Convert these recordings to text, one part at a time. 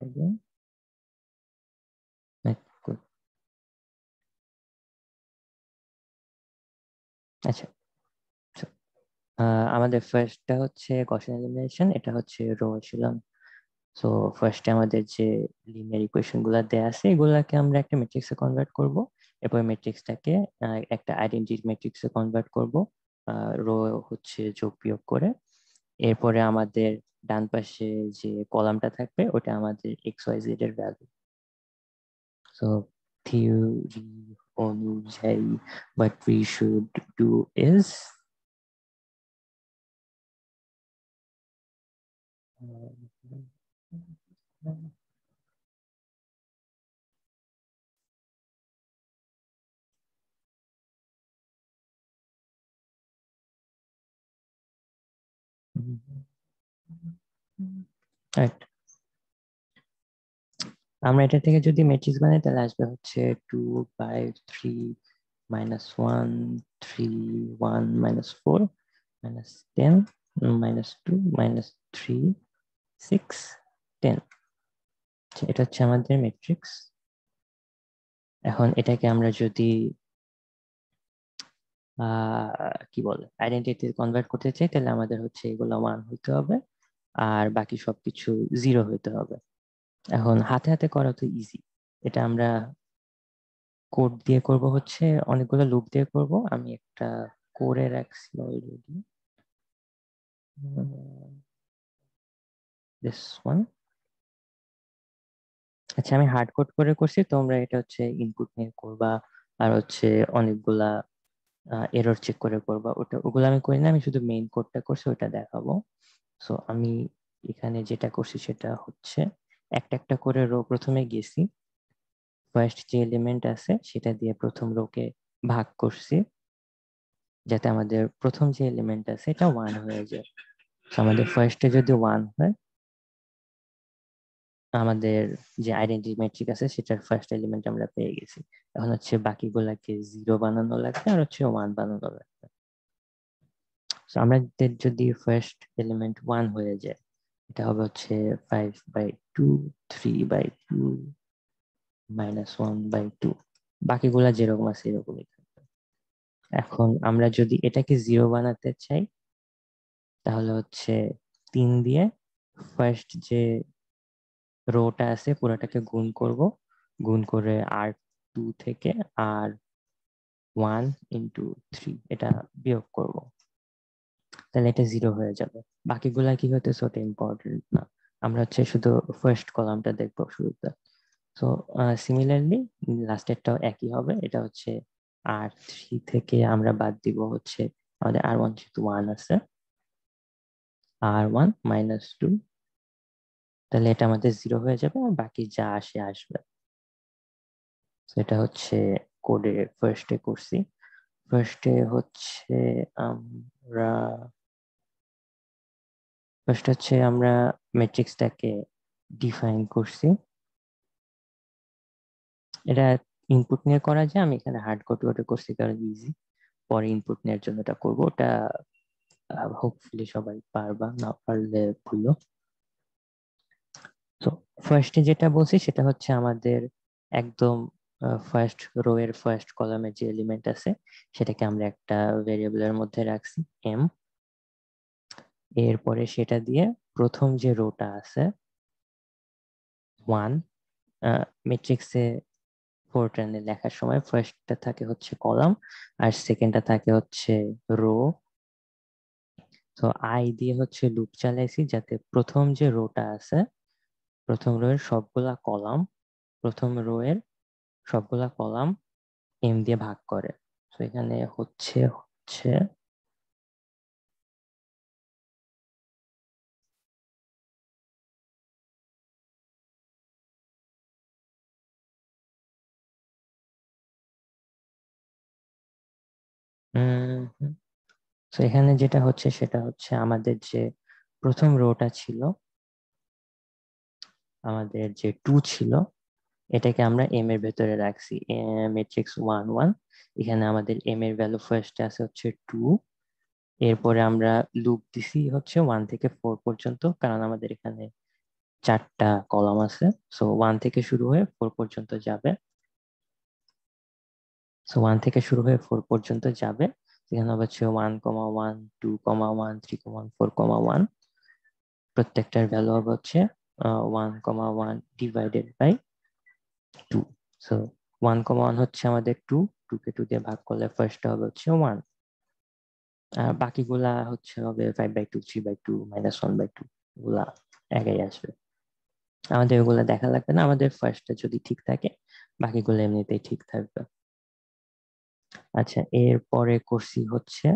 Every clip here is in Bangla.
again. আচ্ছা আমাদের ফার্স্টটা হচ্ছে গসিয়ান এলিমিনেশন এটা হচ্ছে রো এশিলন সো ফার্স্টে আমাদের যে লিনিয়ার ইকুয়েশনগুলো দেয়া আছে, এগুলাকে আমরা একটা ম্যাট্রিক্সে কনভার্ট করব। এরপর ম্যাট্রিক্সটাকে একটা আইডেন্টিটি ম্যাট্রিক্সে কনভার্ট করব। রো হচ্ছে যোগ বিয়োগ করে। এরপরে আমাদের ডান পাশে যে কলামটা থাকবে, ওটা আমাদের এক্স ওয়াই জেড এর ভ্যালু সো থিওরি অনুযায়ী but we should do is is Right. আমরা এটা থেকে যদি ম্যাট্রিক্স বানাই, তাহলে আসবে হচ্ছে two by three minus one three one minus four minus ten minus two minus three six ten এটা হচ্ছে আমাদের ম্যাট্রিক্স এখন এটাকে আমরা যদি কি বলে আইডেন্টিটি কনভার্ট করতে চাই, তাহলে আমাদের হচ্ছে এগুলো ওয়ান হইতে হবে। আর বাকি সবকিছু জিরো হইতে হবে। এখন হাতে হাতে করা তো ইজি এটা আমরা কোড দিয়ে করব হচ্ছে, অনেকগুলো লুপ দিয়ে করব। আমি একটা করে রাখছি অলরেডি দিস ওয়ান আচ্ছা আমি হার্ড কোড করে করছি। তোমরা এটা হচ্ছে ইনপুট নিয়ে করবা। আর হচ্ছে অনেকগুলা এরর চেক করে করবা। ওটা, ওগুলো আমি করি না, আমি শুধু মেইন কোডটা করছি, ওটা দেখাবো। সো আমি এখানে যেটা করছি সেটা হচ্ছে একটা একটা করে রো প্রথমে গেছি। ফার্স্ট যে এলিমেন্ট আছে, সেটা দিয়ে প্রথম রোকে ভাগ করছি। যাতে আমাদের প্রথম যে এলিমেন্ট আছে, এটা ওয়ান হয়ে যায়। আমাদের ফার্স্টে যদি ওয়ান হয়, আমাদের যে আইডেন্টি মেট্রিক আছে, সেটার ফার্স্ট এলিমেন্ট আমরা পেয়ে গেছি। এখন হচ্ছে বাকিগুলাকে জিরো বানানো লাগবে, আর হচ্ছে ওয়ান বানানো লাগবে। আমাদের যদি ফার্স্ট এলিমেন্ট ওয়ান হয়ে যায়, এটা হবে হচ্ছে five by two three by two minus one by two বাকিগুলা যেরকম আছে এরকমই থাকবে। এখন আমরা যদি এটাকে জিরো বানাতে চাই, তাহলে হচ্ছে তিন দিয়ে ফার্স্ট যে রোটা আছে পুরোটাকে গুণ করব। গুণ করে আর টু থেকে আর ওয়ান ইন্টু থ্রি এটা বিয়োগ করব। তাহলে এটা জিরো হয়ে যাবে। বাকিগুলা কি হতেছে ওটা ইম্পর্টেন্ট না। আমরা হচ্ছে শুধু ফার্স্ট কলামটা দেখব শুরুতে। সো সিমিলারলি লাস্টেরটাও একই হবে। এটা হচ্ছে আর থ্রি থেকে আমরা বাদ দিব হচ্ছে আমাদের আর ওয়ান যেহেতু ওয়ান আছে। আর ওয়ান মাইনাস টু তাহলে এটা আমাদের জিরো হয়ে যাবে আর বাকি যা আসে, আসবে। সেটা হচ্ছে কোডে ফার্স্টে করছি। ফার্স্টে হচ্ছে আমরা ফার্স্ট হচ্ছে আমরা ম্যাট্রিক্সটাকে ডিফাইন করছি। এটা ইনপুট নিয়ে করা যায়, আমি এখানে হার্ড কপি ওটা করছি কারণ ইজি পরে ইনপুট নেওয়ার জন্য এটা করব। ওটা হোপফুলি সবাই পারবা, না পারলে ভুলো। তো ফার্স্টে যেটা বলছি, সেটা হচ্ছে আমাদের একদম ফার্স্ট রো এর ফার্স্ট কলামের যে এলিমেন্ট আছে, সেটাকে আমরা একটা ভেরিয়েবলের মধ্যে রাখছি এম এরপরে সেটা দিয়ে প্রথম যে রোটা আছে ওয়ান মেট্রিক্সে ফোর টেনে লেখার সময় ফার্স্টটা থাকে হচ্ছে কলাম আর সেকেন্ডটা থাকে হচ্ছে রো তো আই দিয়ে হচ্ছে লুপ চালাইছি যাতে প্রথম যে রোটা আছে, প্রথম রো এর সবগুলা কলাম প্রথম রো এর সবগুলা কলাম এম দিয়ে ভাগ করে। তো এখানে হচ্ছে হচ্ছে তো এখানে যেটা হচ্ছে সেটা হচ্ছে আমাদের যে প্রথম রোটা ছিল, আমাদের যে টু ছিল, এটাকে আমরা এম এর ভেতরে রাখছি। ম্যাট্রিক্স ওয়ান ওয়ান এখানে আমাদের এম এর ভ্যালু ফার্স্টে আছে হচ্ছে টু এরপরে আমরা লুপ দিছি হচ্ছে ওয়ান থেকে ফোর পর্যন্ত, কারণ আমাদের এখানে চারটা কলাম আছে। সো ওয়ান থেকে শুরু হয়ে ফোর পর্যন্ত যাবে। সো ওয়ান থেকে শুরু হয়ে ফোর পর্যন্ত যাবে। এখানে হচ্ছে one comma one two comma one three comma one four comma one প্রত্যেকটার ভ্যালু হবে হচ্ছে one comma one divided by two so one comma one হচ্ছে আমাদের টু টু কে টু দিয়ে ভাগ করলে ফার্স্টটা হবে হচ্ছে ওয়ান আর বাকিগুলা হচ্ছে হবে five by two three by two minus one by two এগুলা একাই আসবে। আমাদের ওগুলা দেখা লাগবে না, আমাদের ফার্স্টটা যদি ঠিক থাকে, বাকিগুলো এমনিতেই ঠিক থাকবে। আচ্ছা এরপরে করছি হচ্ছে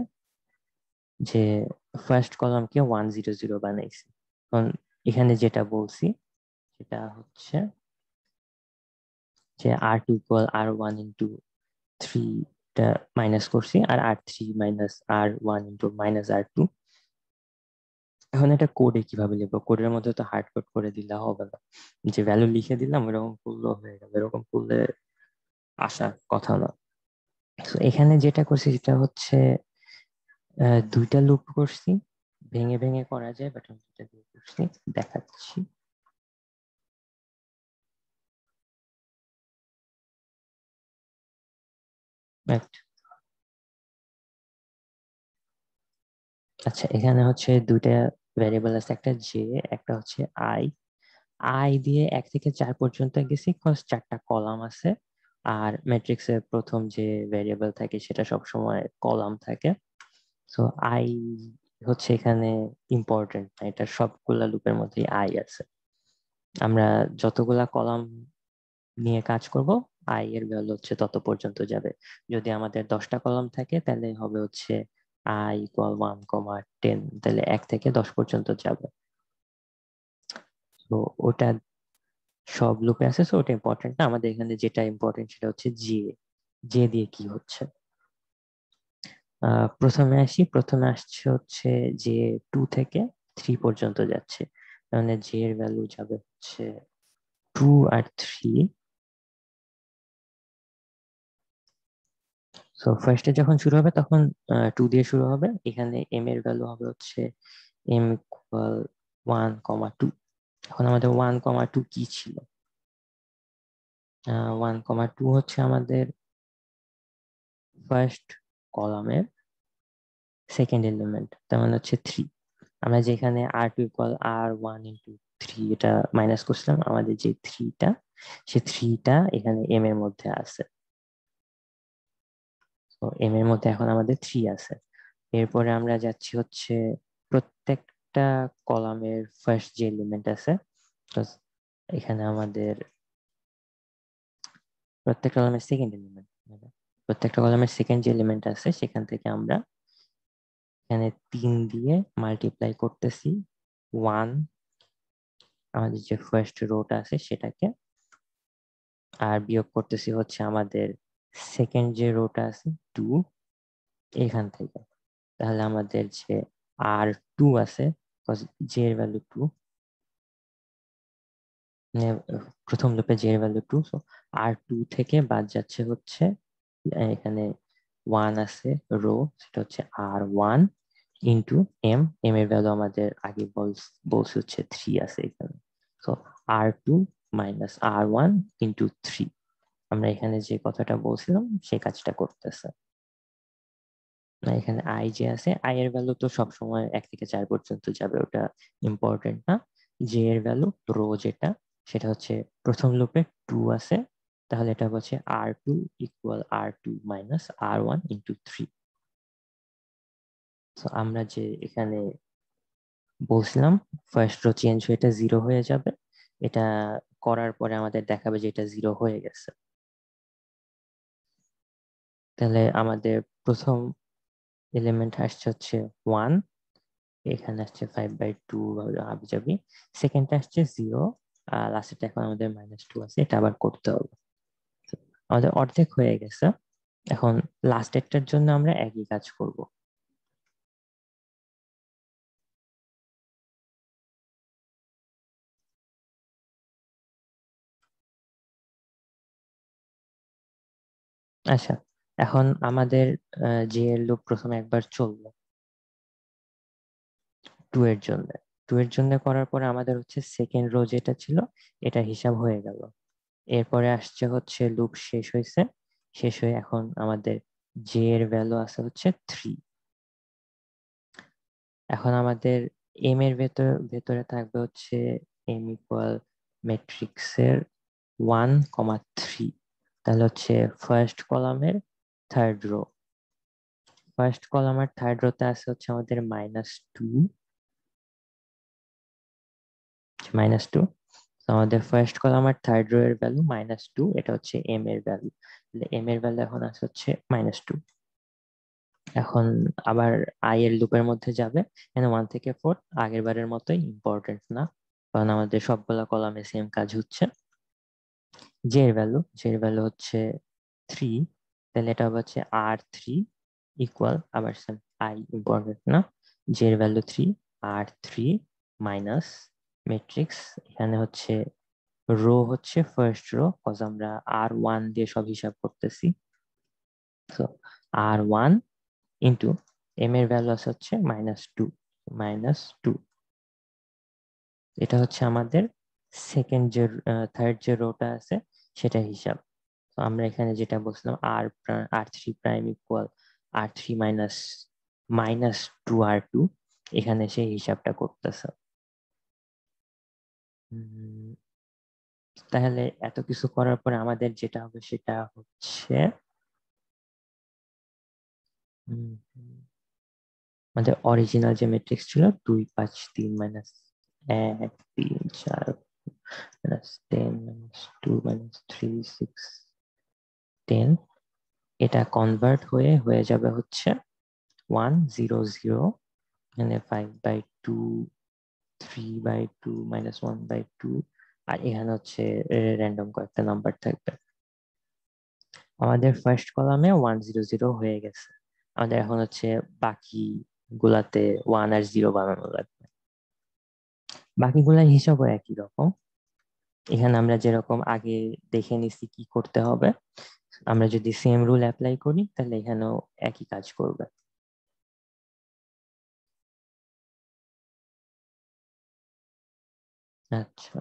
যে ফার্স্ট কলামকে ওয়ান জিরো জিরো বানাইছি। কারণ এখানে যেটা বলছি, সেটা হচ্ছে যে R two equal R one into থ্রিটা মাইনাস করছি, আর R three minus R one into minus R two এখন এটা কোডে কীভাবে লিখব? কোডের মধ্যে তো হার্ড কোড করে দিলে হবে না। যে ভ্যালু লিখে দিলাম এরকম করলেও হয়ে গেল। এরকম করলে আসার কথা না। এখানে যেটা করছি সেটা হচ্ছে দুইটা লুপ করছি। ভেঙে ভেঙে করা যায় বাট আমি দুইটা দিয়ে করছি, দেখাচ্ছি। আচ্ছা এখানে হচ্ছে দুইটা ভ্যারিয়েবল আছে, একটা জে একটা হচ্ছে আই আই দিয়ে এক থেকে চার পর্যন্ত গেছি চারটা কলাম আছে। আর ম্যাট্রিক্সের প্রথম যে ভ্যারিয়েবল থাকে সেটা সবসময় কলাম থাকে। সো আই হচ্ছে এখানে ইম্পর্টেন্ট এটা সবগুলা লুপের মধ্যেই আই আছে। আমরা যতগুলা কলাম নিয়ে কাজ করব আই এর ভ্যালু হচ্ছে তত পর্যন্ত যাবে। যদি আমাদের দশটা কলাম থাকে, তাহলে হবে হচ্ছে i equal one comma ten তাহলে এক থেকে দশ পর্যন্ত যাবে। তো ওটা সব লুপে আছে সো ওটা ইম্পর্টেন্ট না। আমাদের এখানে যেটা ইম্পর্টেন্ট সেটা হচ্ছে জে জে দিয়ে কি হচ্ছে? প্রথমে আসি। প্রথমে আসছে হচ্ছে যে টু থেকে থ্রি পর্যন্ত যাচ্ছে। মানে জে এর ভ্যালু যাবে হচ্ছে টু আর থ্রি সো ফার্স্টে যখন শুরু হবে, তখন টু দিয়ে শুরু হবে। এখানে এম এর ভ্যালু হবে হচ্ছে m equal one comma two এখন আমাদের ওয়ান কমা টু কি ছিল? ওয়ান কমা টু হচ্ছে আমাদের ফার্স্ট কলামের সেকেন্ড এলিমেন্ট তার মানে হচ্ছে থ্রি আমরা যেখানে R two equal R one into three এটা মাইনাস করছিলাম, আমাদের যে থ্রিটা সে থ্রিটা এখানে এম এর মধ্যে আছে। এম এর মধ্যে এখন আমাদের থ্রি আছে। এরপরে আমরা যাচ্ছি হচ্ছে প্রত্যেকটা কলামের ফার্স্ট যে এলিমেন্ট আছে এখানে আমাদের প্রত্যেকটা কলামের সেকেন্ড এলিমেন্ট প্রত্যেকটা কলামের সেকেন্ড যে এলিমেন্ট আছে, সেখান থেকে আমরা এখানে তিন দিয়ে মাল্টিপ্লাই করতেছি ওয়ান আমাদের যে ফার্স্ট রোটা আছে সেটাকে, আর বিয়োগ করতেছি হচ্ছে আমাদের সেকেন্ড যে রোটা আছে টু এখান থেকে। তাহলে আমাদের যে আর টু আছে জে এর ভ্যালু টু প্রথম লুপে জে এর ভ্যালু টু আর টু থেকে বাদ যাচ্ছে হচ্ছে এখানে ওয়ান আছে রো সেটা হচ্ছে R one into m m এর ভ্যালু আমাদের আগে বলছে হচ্ছে থ্রি আছে এখানে so R two minus R one into three আমরা এখানে যে কথাটা বলছিলাম সেই কাজটা করতেছে। এখানে আই যে আছে আই এর ভ্যালু তো সবসময় এক থেকে চার পর্যন্ত যাবে, ওটা ইম্পর্টেন্ট না। জে এর ভ্যালু রো যেটা, সেটা হচ্ছে প্রথম লুপে টু আছে, তাহলে এটা হচ্ছে R two equal R two minus R one into three তো আমরা যে এখানে বলছিলাম ফার্স্ট রো চেঞ্জ হয়ে এটা জিরো হয়ে যাবে। এটা করার পরে আমাদের দেখাবে যে এটা জিরো হয়ে গেছে। তাহলে আমাদের প্রথম এলিমেন্ট আসছে হচ্ছে ওয়ান এখানে আসছে ফাইভ বাই টু হাবি যাবি সেকেন্ডটা আসছে জিরো আর লাস্টেরটা এখন আমাদের মাইনাস টু আছে, এটা আবার করতে হবে। আমাদের অর্ধেক হয়ে গেছে। এখন লাস্টেরটার জন্য আমরা একই কাজ করব। আচ্ছা এখন আমাদের যে লুপ প্রথমে একবার চলল। টু এর জন্য। টু এর জন্য করার পরে আমাদের হচ্ছে সেকেন্ড রো যেটা ছিল, এটা হিসাব হয়ে গেল। এরপরে আসছে হচ্ছে লুপ শেষ হয়েছে। শেষ হয়ে এখন আমাদের জে এর ভ্যালু আছে হচ্ছে থ্রি এখন আমাদের এম এর ভেতর, ভেতরে থাকবে হচ্ছে এম ইকুয়াল ম্যাট্রিক্সের ওয়ান কমা থ্রি তাহলে হচ্ছে ফার্স্ট কলামের থার্ড রো ফার্স্ট কলামের থার্ড রোতে আছে হচ্ছে আমাদের মাইনাস টু মাইনাস টু আমাদের ফার্স্ট কলামের থার্ড রো এর ভ্যালু মাইনাস টু এটা হচ্ছে এম এর ভ্যালু এম এর ভ্যালু এখন আছে হচ্ছে মাইনাস টু এখন আবার আই এর লুপের মধ্যে যাবে এখানে ওয়ান থেকে ফোর আগের বারের মতোই ইম্পর্টেন্ট না, কারণ আমাদের সবগুলা কলামে সেম কাজ হচ্ছে। জে এর ভ্যালু জে এর ভ্যালু হচ্ছে থ্রি তাহলে এটা হচ্ছে আর থ্রি ইকুয়াল আবার আই ইম্পর্টেন্ট না? জে এর value three R three minus matrix এখানে হচ্ছে রো হচ্ছে ফার্স্ট রো কজ আমরা আর ওয়ান দিয়ে সব হিসাব করতেছি। তো আর ওয়ান ইন্টু এম এর ভ্যালু আছে হচ্ছে মাইনাস টু মাইনাস টু এটা হচ্ছে আমাদের সেকেন্ড যে থার্ড যে রোটা আছে, সেটা হিসাব। আমরা এখানে যেটা বলছিলাম আর R three prime equal R three minus minus two R two এখানে সেই হিসাবটা করতেছে। তাহলে এত কিছু করার পরে আমাদের যেটা হবে সেটা হচ্ছে আমাদের অরিজিনাল যে ম্যাট্রিক্স ছিল, দুই পাঁচ তিন মাইনাস এক, তিন, চার minus ten minus two minus three six ten এটা কনভার্ট হয়ে হয়ে যাবে হচ্ছে ওয়ান জিরো জিরো এখানে five by two three by two minus one by two আর এখানে হচ্ছে র্যান্ডম কয়েকটা নাম্বার থাকবে। আমাদের ফার্স্ট কলামে ওয়ান জিরো জিরো হয়ে গেছে। আমাদের এখন হচ্ছে বাকি গুলাতে ওয়ান আর জিরো বানানো লাগবে। বাকিগুলার হিসাবও একই রকম। এখানে আমরা যেরকম আগে দেখে নিছি কি করতে হবে আমরা যদি সেম রুল অ্যাপ্লাই করি, তাহলে এখানেও একই কাজ করবে। আচ্ছা।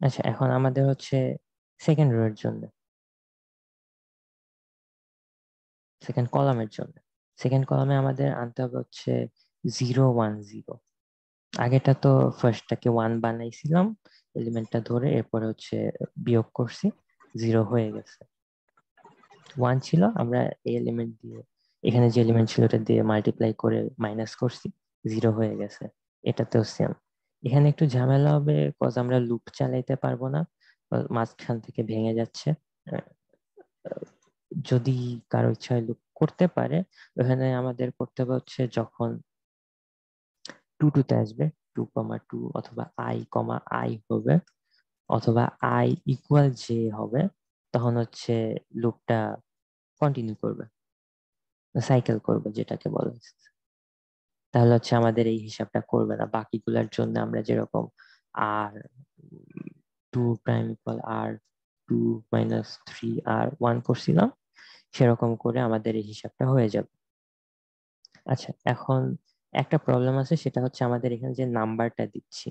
আচ্ছা এখন আমাদের হচ্ছে সেকেন্ড রো এর জন্য। সেকেন্ড কলামের জন্য। সেকেন্ড কলামে আমাদের আনতে হবে হচ্ছে জিরো ওয়ান জিরো আগেটা তো ফার্স্টটাকে ওয়ান বানাইছিলাম এলিমেন্টটা ধরে এরপরে হচ্ছে বিয়োগ করছি জিরো হয়ে গেছে। ওয়ান ছিল, আমরা এই এলিমেন্ট দিয়ে, এখানে যে এলিমেন্ট ছিল ওটা দিয়ে মাল্টিপ্লাই করে মাইনাস করছি জিরো হয়ে গেছে, এটাতেও সেম এখানে একটু ঝামেলা হবে কজ আমরা লুপ চালাইতে পারব না, মাঝখান থেকে ভেঙে যাচ্ছে। যদি কারও ইচ্ছা লুপ করতে পারে, ওখানে আমাদের করতে হচ্ছে যখন টু টুতে আসবে টু কমা টু অথবা আই কমা আই হবে, অথবা আই ইকুয়াল জে হবে, তখন হচ্ছে লুপটা কন্টিনিউ করবে সাইকেল করবে যেটাকে বলে তাহলে হচ্ছে আমাদের এই হিসাবটা করবে না, বাকিগুলোর জন্য আমরা যেরকম R two prime equal R two minus three R one করছিলাম, সেরকম করে আমাদের এই হিসাবটা হয়ে যাবে। আচ্ছা এখন একটা প্রবলেম আছে, সেটা হচ্ছে আমাদের এখানে যে নাম্বারটা দিচ্ছি,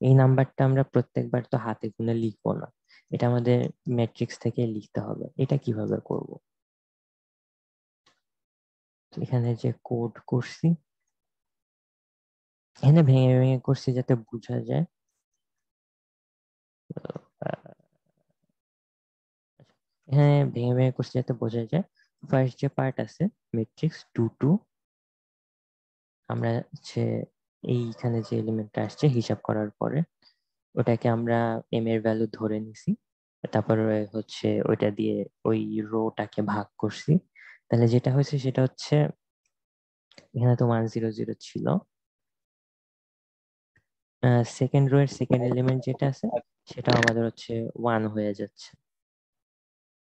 এই নাম্বারটা আমরা প্রত্যেকবার তো হাতে গুনে লিখব না। এটা আমাদের ম্যাট্রিক্স থেকে লিখতে হবে। এটা কীভাবে করব? এখানে যে কোড করছি, এখানে ভেঙে ভেঙে করছি যাতে বোঝা যায়। এখানে ভেঙে ভেঙে করছি যাতে বোঝা যায়। ফার্স্ট যে পার্ট আছে ম্যাট্রিক্স টু টু আমরা হচ্ছে এইখানে যে এলিমেন্টটা আসছে হিসাব করার পরে, ওটাকে আমরা এম এর ভ্যালু ধরে নিছি। তারপরে হচ্ছে ওইটা দিয়ে ওই রোটাকে ভাগ করছি। তাহলে যেটা হয়েছে সেটা হচ্ছে, এখানে তো ওয়ান জিরো জিরো ছিল। সেকেন্ড রো এর সেকেন্ড এলিমেন্ট যেটা আছে সেটা আমাদের হচ্ছে ওয়ান হয়ে যাচ্ছে।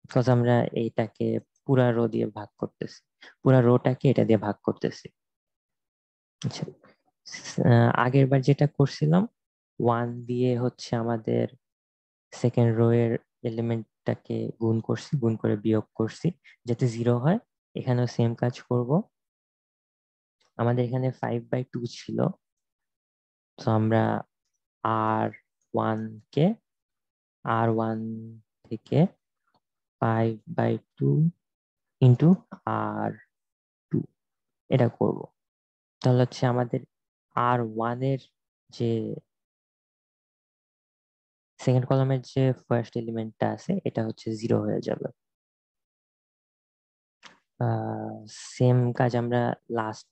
বিকজ আমরা এইটাকে পুরা রো দিয়ে ভাগ করতেছি। পুরা রোটাকে এটা দিয়ে ভাগ করতেছি। আগের বার যেটা করছিলাম ওয়ান দিয়ে হচ্ছে আমাদের সেকেন্ড রো এর এলিমেন্ট এলিমেন্টটাকে গুণ করছি, গুণ করে বিয়োগ করছি, যাতে জিরো হয়। এখানেও সেম কাজ করব। আমাদের এখানে ফাইভ বাই টু ছিল। তো আমরা আর ওয়ান কে আর ওয়ান থেকে five by two into R two এটা করব। তাহলে হচ্ছে আমাদের আর ওয়ানের যে সেকেন্ড কলামের যে ফার্স্ট এলিমেন্টটা আছে, এটা হচ্ছে জিরো হয়ে যাবে। সেম কাজ আমরা লাস্ট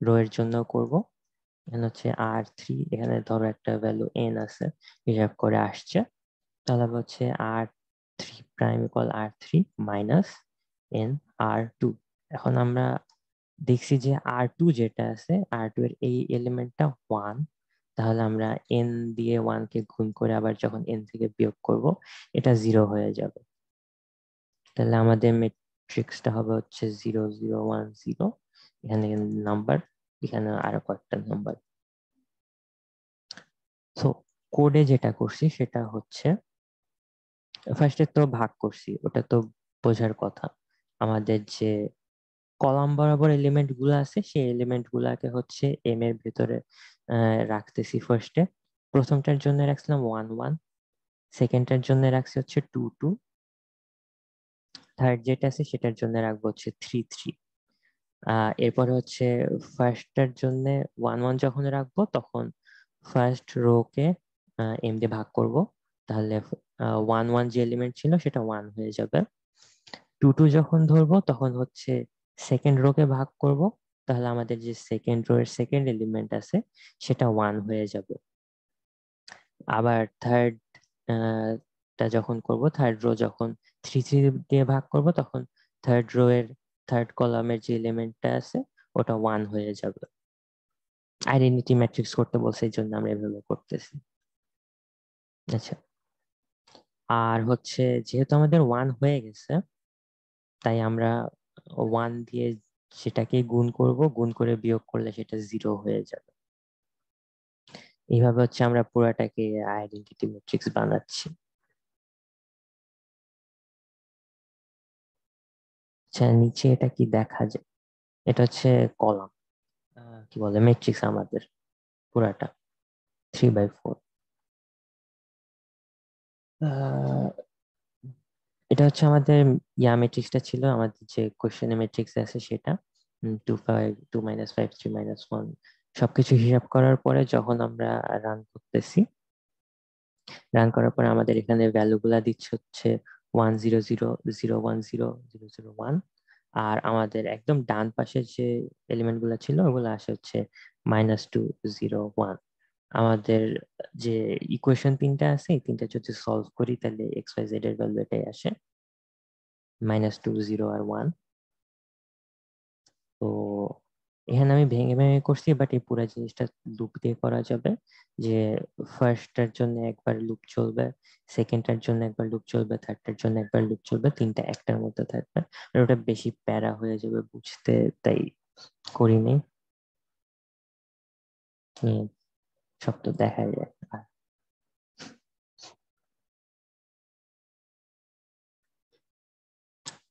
রো এর জন্য করব। এখানে হচ্ছে আর থ্রি এখানে ধরো একটা ভ্যালু এন আছে, হিসাব করে আসছে। তাহলে হচ্ছে R three prime equal R three minus n R two এখন আমরা দেখছি যে আর টু যেটা আছে আর টু এর এই এলিমেন্টটা ওয়ান তাহলে আমরা এন দিয়ে ওয়ান কে গুণ করে আবার যখন এন থেকে বিয়োগ করব, এটা জিরো হয়ে যাবে। তাহলে আমাদের ম্যাট্রিক্সটা হবে হচ্ছে জিরো জিরো ওয়ান জিরো এখানে নাম্বার এখানে আরও কয়েকটা নাম্বার তো কোডে যেটা করছি, সেটা হচ্ছে ফার্স্টে তো ভাগ করছি, ওটা তো বোঝার কথা। আমাদের যে কলাম বরাবর এলিমেন্টগুলো আছে, সেই এলিমেন্ট গুলাকে হচ্ছে এম এর ভেতরে রাখতেছি ফার্স্টে প্রথমটার জন্য রাখছিলাম ওয়ান ওয়ান সেকেন্ডটার জন্য রাখছি হচ্ছে টু টু থার্ড যেটা আছে সেটার জন্য রাখব হচ্ছে থ্রি থ্রি এরপরে হচ্ছে ফার্স্টটার জন্য ওয়ান ওয়ান যখন রাখব তখন ফার্স্ট রো কে এম দিয়ে ভাগ করব। তাহলে ওয়ান ওয়ান যে এলিমেন্ট ছিল সেটা ওয়ান হয়ে যাবে। টু টু যখন ধরবো তখন হচ্ছে সেকেন্ড রো কে ভাগ করব, তাহলে আমাদের যে সেকেন্ড রো এর সেকেন্ড এলিমেন্ট আছে, সেটা ওয়ান হয়ে যাবে। আবার থার্ড টা যখন করব থার্ড রো যখন থ্রি থ্রি দিয়ে ভাগ করব, তখন থার্ড রো এর থার্ড কলামের যে এলিমেন্টটা আছে, ওটা ওয়ান হয়ে যাবে। আইডেন্টিটি ম্যাট্রিক্স করতে বলছে, এই জন্য আমরা এভাবে করতেছি। আচ্ছা। আর হচ্ছে, যেহেতু আমাদের ওয়ান হয়ে গেছে, তাই আমরা ওয়ান দিয়ে সেটাকে গুণ করব, গুণ করে বিয়োগ করলে সেটা জিরো হয়ে যাবে। এইভাবে হচ্ছে আমরা পুরাটাকে আইডেন্টিটি ম্যাট্রিক্স বানাচ্ছি। আচ্ছা নিচে এটা কি দেখা যায়? এটা হচ্ছে কলাম। কি বলে? ম্যাট্রিক্স আমাদের, পুরাটা। থ্রি বাই ফোর এটা হচ্ছে আমাদের ইয়া ম্যাট্রিক্সটা ছিল, আমাদের যে কোশ্চেনে ম্যাট্রিক্স আছে সেটা। Two five two minus five three minus one সবকিছু হিসাব করার পরে যখন আমরা রান করতেছি রান করার পরে আমাদের এখানে ভ্যালুগুলা দিচ্ছে হচ্ছে one zero zero zero one zero zero zero one আর আমাদের একদম ডান পাশে যে এলিমেন্টগুলো ছিল, ওগুলো আসে হচ্ছে মাইনাস টু জিরো ওয়ান আমাদের যে ইকুয়েশন তিনটা আছে, এই তিনটা যদি সলভ করি, তাহলে এক্স ওয়াই জেড এর ভ্যালু এটাই আসে। মাইনাস টু জিরো আর ওয়ান তো এখানে আমি ভেঙে ভেঙে করছি বাট এই পুরো জিনিসটা লুপ দিয়ে করা যাবে যে ফার্স্টটার জন্য একবার লুপ চলবে সেকেন্ডটার জন্য একবার লুপ চলবে থার্ডটার জন্য একবার লুপ চলবে, তিনটা একটার মধ্যে থাকবে। আর ওটা বেশি প্যারা হয়ে যাবে বুঝতে, তাই করিনি সব তো দেখা যায়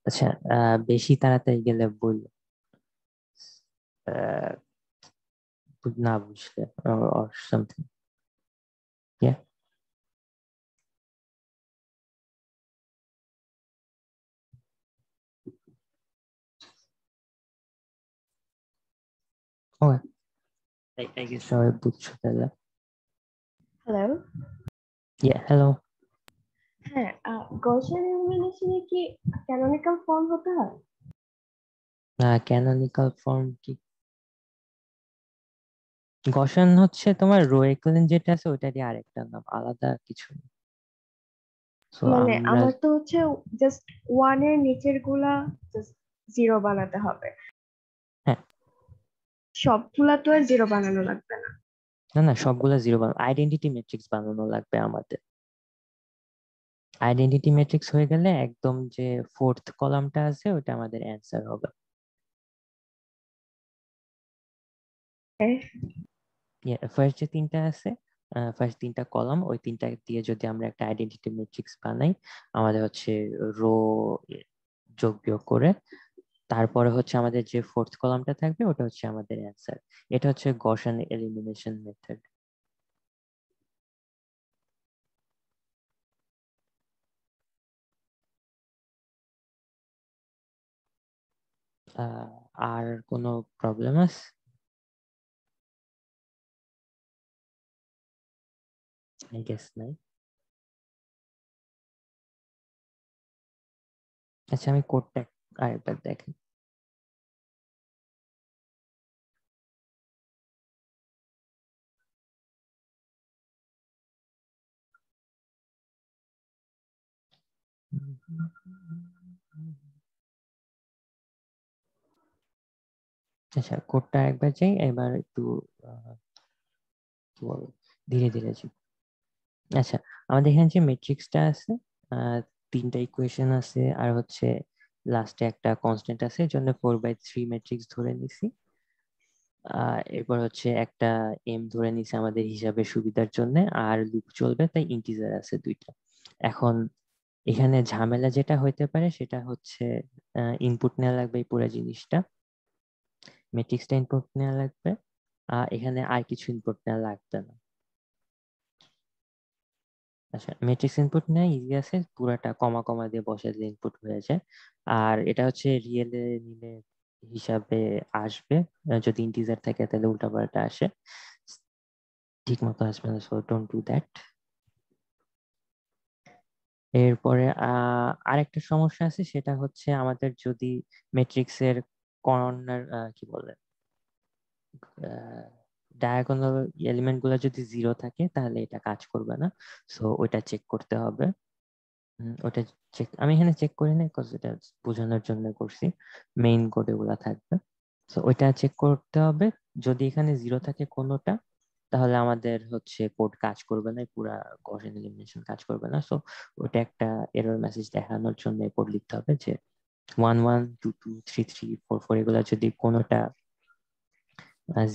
আচ্ছা বেশি তাড়াতাড়ি গেলে uh, না বুঝলে or something. Okay. I, I guess সবাই বুঝছ তাহলে হ্যালো Yeah, hello. হ্যাঁ গৌসেন এলিমিনেশনে কি ক্যানোনিক্যাল ফর্ম হতে হয় Uh, canonical form কি গসন হচ্ছে তোমার রো ইকুইভ্যালেন্ট যেটা আছে ওটারই আরেকটা নাম আলাদা কিছু না। মানে আমার তো হচ্ছে জাস্ট ওয়ানের নিচেরগুলা জাস্ট জিরো বানাতে হবে। সবগুলা তো আর জিরো বানানো লাগবে না। না না সবগুলা জিরো বানানো আইডেন্টিটি ম্যাট্রিক্স বানানো লাগবে আমাদের। আইডেন্টিটি ম্যাট্রিক্স হয়ে গেলে একদম যে ফোর্থ কলামটা আছে ওটা আমাদের অ্যান্সার হবে। ফার্স্ট যে তিনটা আছে ফার্স্ট তিনটা কলাম ওই তিনটা দিয়ে যদি আমরা একটা আইডেন্টিটি ম্যাট্রিক্স বানাই আমাদের হচ্ছে রো যোগ বিয়োগ করে তারপরে হচ্ছে আমাদের যে ফোর্থ কলামটা থাকবে, ওটা হচ্ছে আমাদের অ্যান্সার এটা হচ্ছে গসান এলিমিনেশন মেথড আর কোনো প্রবলেম আছে? I guess নাই। আচ্ছা আমি কোডটা আরেকবার দেখেন। আচ্ছা কোডটা একবার যাই এবার একটু ধীরে ধীরে যাই আচ্ছা আমাদের এখানে যে ম্যাট্রিক্সটা আছে তিনটা ইকুয়েশন আছে, আর হচ্ছে লাস্টে একটা কনস্ট্যান্ট আছে এর জন্য ফোর বাই থ্রি ম্যাট্রিক্স ধরে নিছি। এরপর হচ্ছে একটা এম ধরে নিছে আমাদের হিসাবে সুবিধার জন্য, আর লুপ চলবে তাই ইন্টিজার আছে দুইটা। এখন এখানে ঝামেলা যেটা হইতে পারে সেটা হচ্ছে ইনপুট নেওয়া লাগবে এই পুরো জিনিসটা। ম্যাট্রিক্সটা ইনপুট নেওয়া লাগবে, আর এখানে আর কিছু ইনপুট নেওয়া লাগবে না। আচ্ছা ম্যাট্রিক্স ইনপুট নেওয়া ইজি আছে, পুরাটা কমা কমা দিয়ে বসে দিলে ইনপুট হয়ে যায়। আর এটা হচ্ছে রিয়েলে নিলে হিসাবে আসবে যদি ইন্টিজার থাকে তাহলে উল্টাপাল্টা আসে। ঠিক মতো আসবে না সো ডোন্ট ডু দ্যাট এরপরে আরেকটা সমস্যা আছে, সেটা হচ্ছে আমাদের যদি ম্যাট্রিক্সের কর্নার কি বলে ডায়াগোনাল এলিমেন্টগুলো যদি জিরো থাকে, তাহলে এটা কাজ করবে না। সো ওইটা চেক করতে হবে। ওটা চেক আমি এখানে চেক করি না এটা বোঝানোর জন্য করছি। মেইন কোডে ওগুলা থাকবে। সো ওইটা চেক করতে হবে। যদি এখানে জিরো থাকে কোনোটা, তাহলে আমাদের হচ্ছে কোড কাজ করবে না পুরা গসেন এলিমিনেশন কাজ করবে না। সো ওটা একটা এরর মেসেজ দেখানোর জন্য কোড লিখতে হবে যে one one two two three three four four এগুলো যদি কোনোটা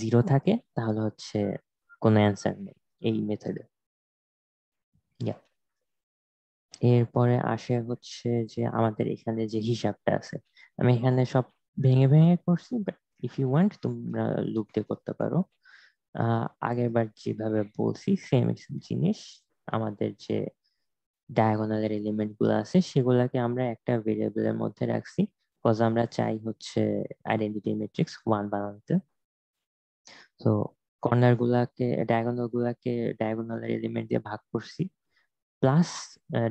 জিরো থাকে, তাহলে হচ্ছে কোনো অ্যান্সার নেই এই মেথডে এরপরে আসে হচ্ছে যে আমাদের এখানে যে হিসাবটা আছে। আমি এখানে সব ভেঙে ভেঙে করছি ইফ ইউ ওয়ান্ট তোমরা লুপ দিয়ে করতে পারো। আগের বার যেভাবে বলছি সেম জিনিস, আমাদের যে ডায়াগোনালের এলিমেন্টগুলো আছে, সেগুলাকে আমরা একটা ভেরিয়েবলের মধ্যে রাখছি বিকজ আমরা চাই হচ্ছে আইডেন্টিটি ম্যাট্রিক্স ওয়ান বানাতে। তো কর্নার গুলাকে ডায়াগোনাল গুলাকে ডায়াগোনালের এলিমেন্ট দিয়ে ভাগ করছি। প্লাস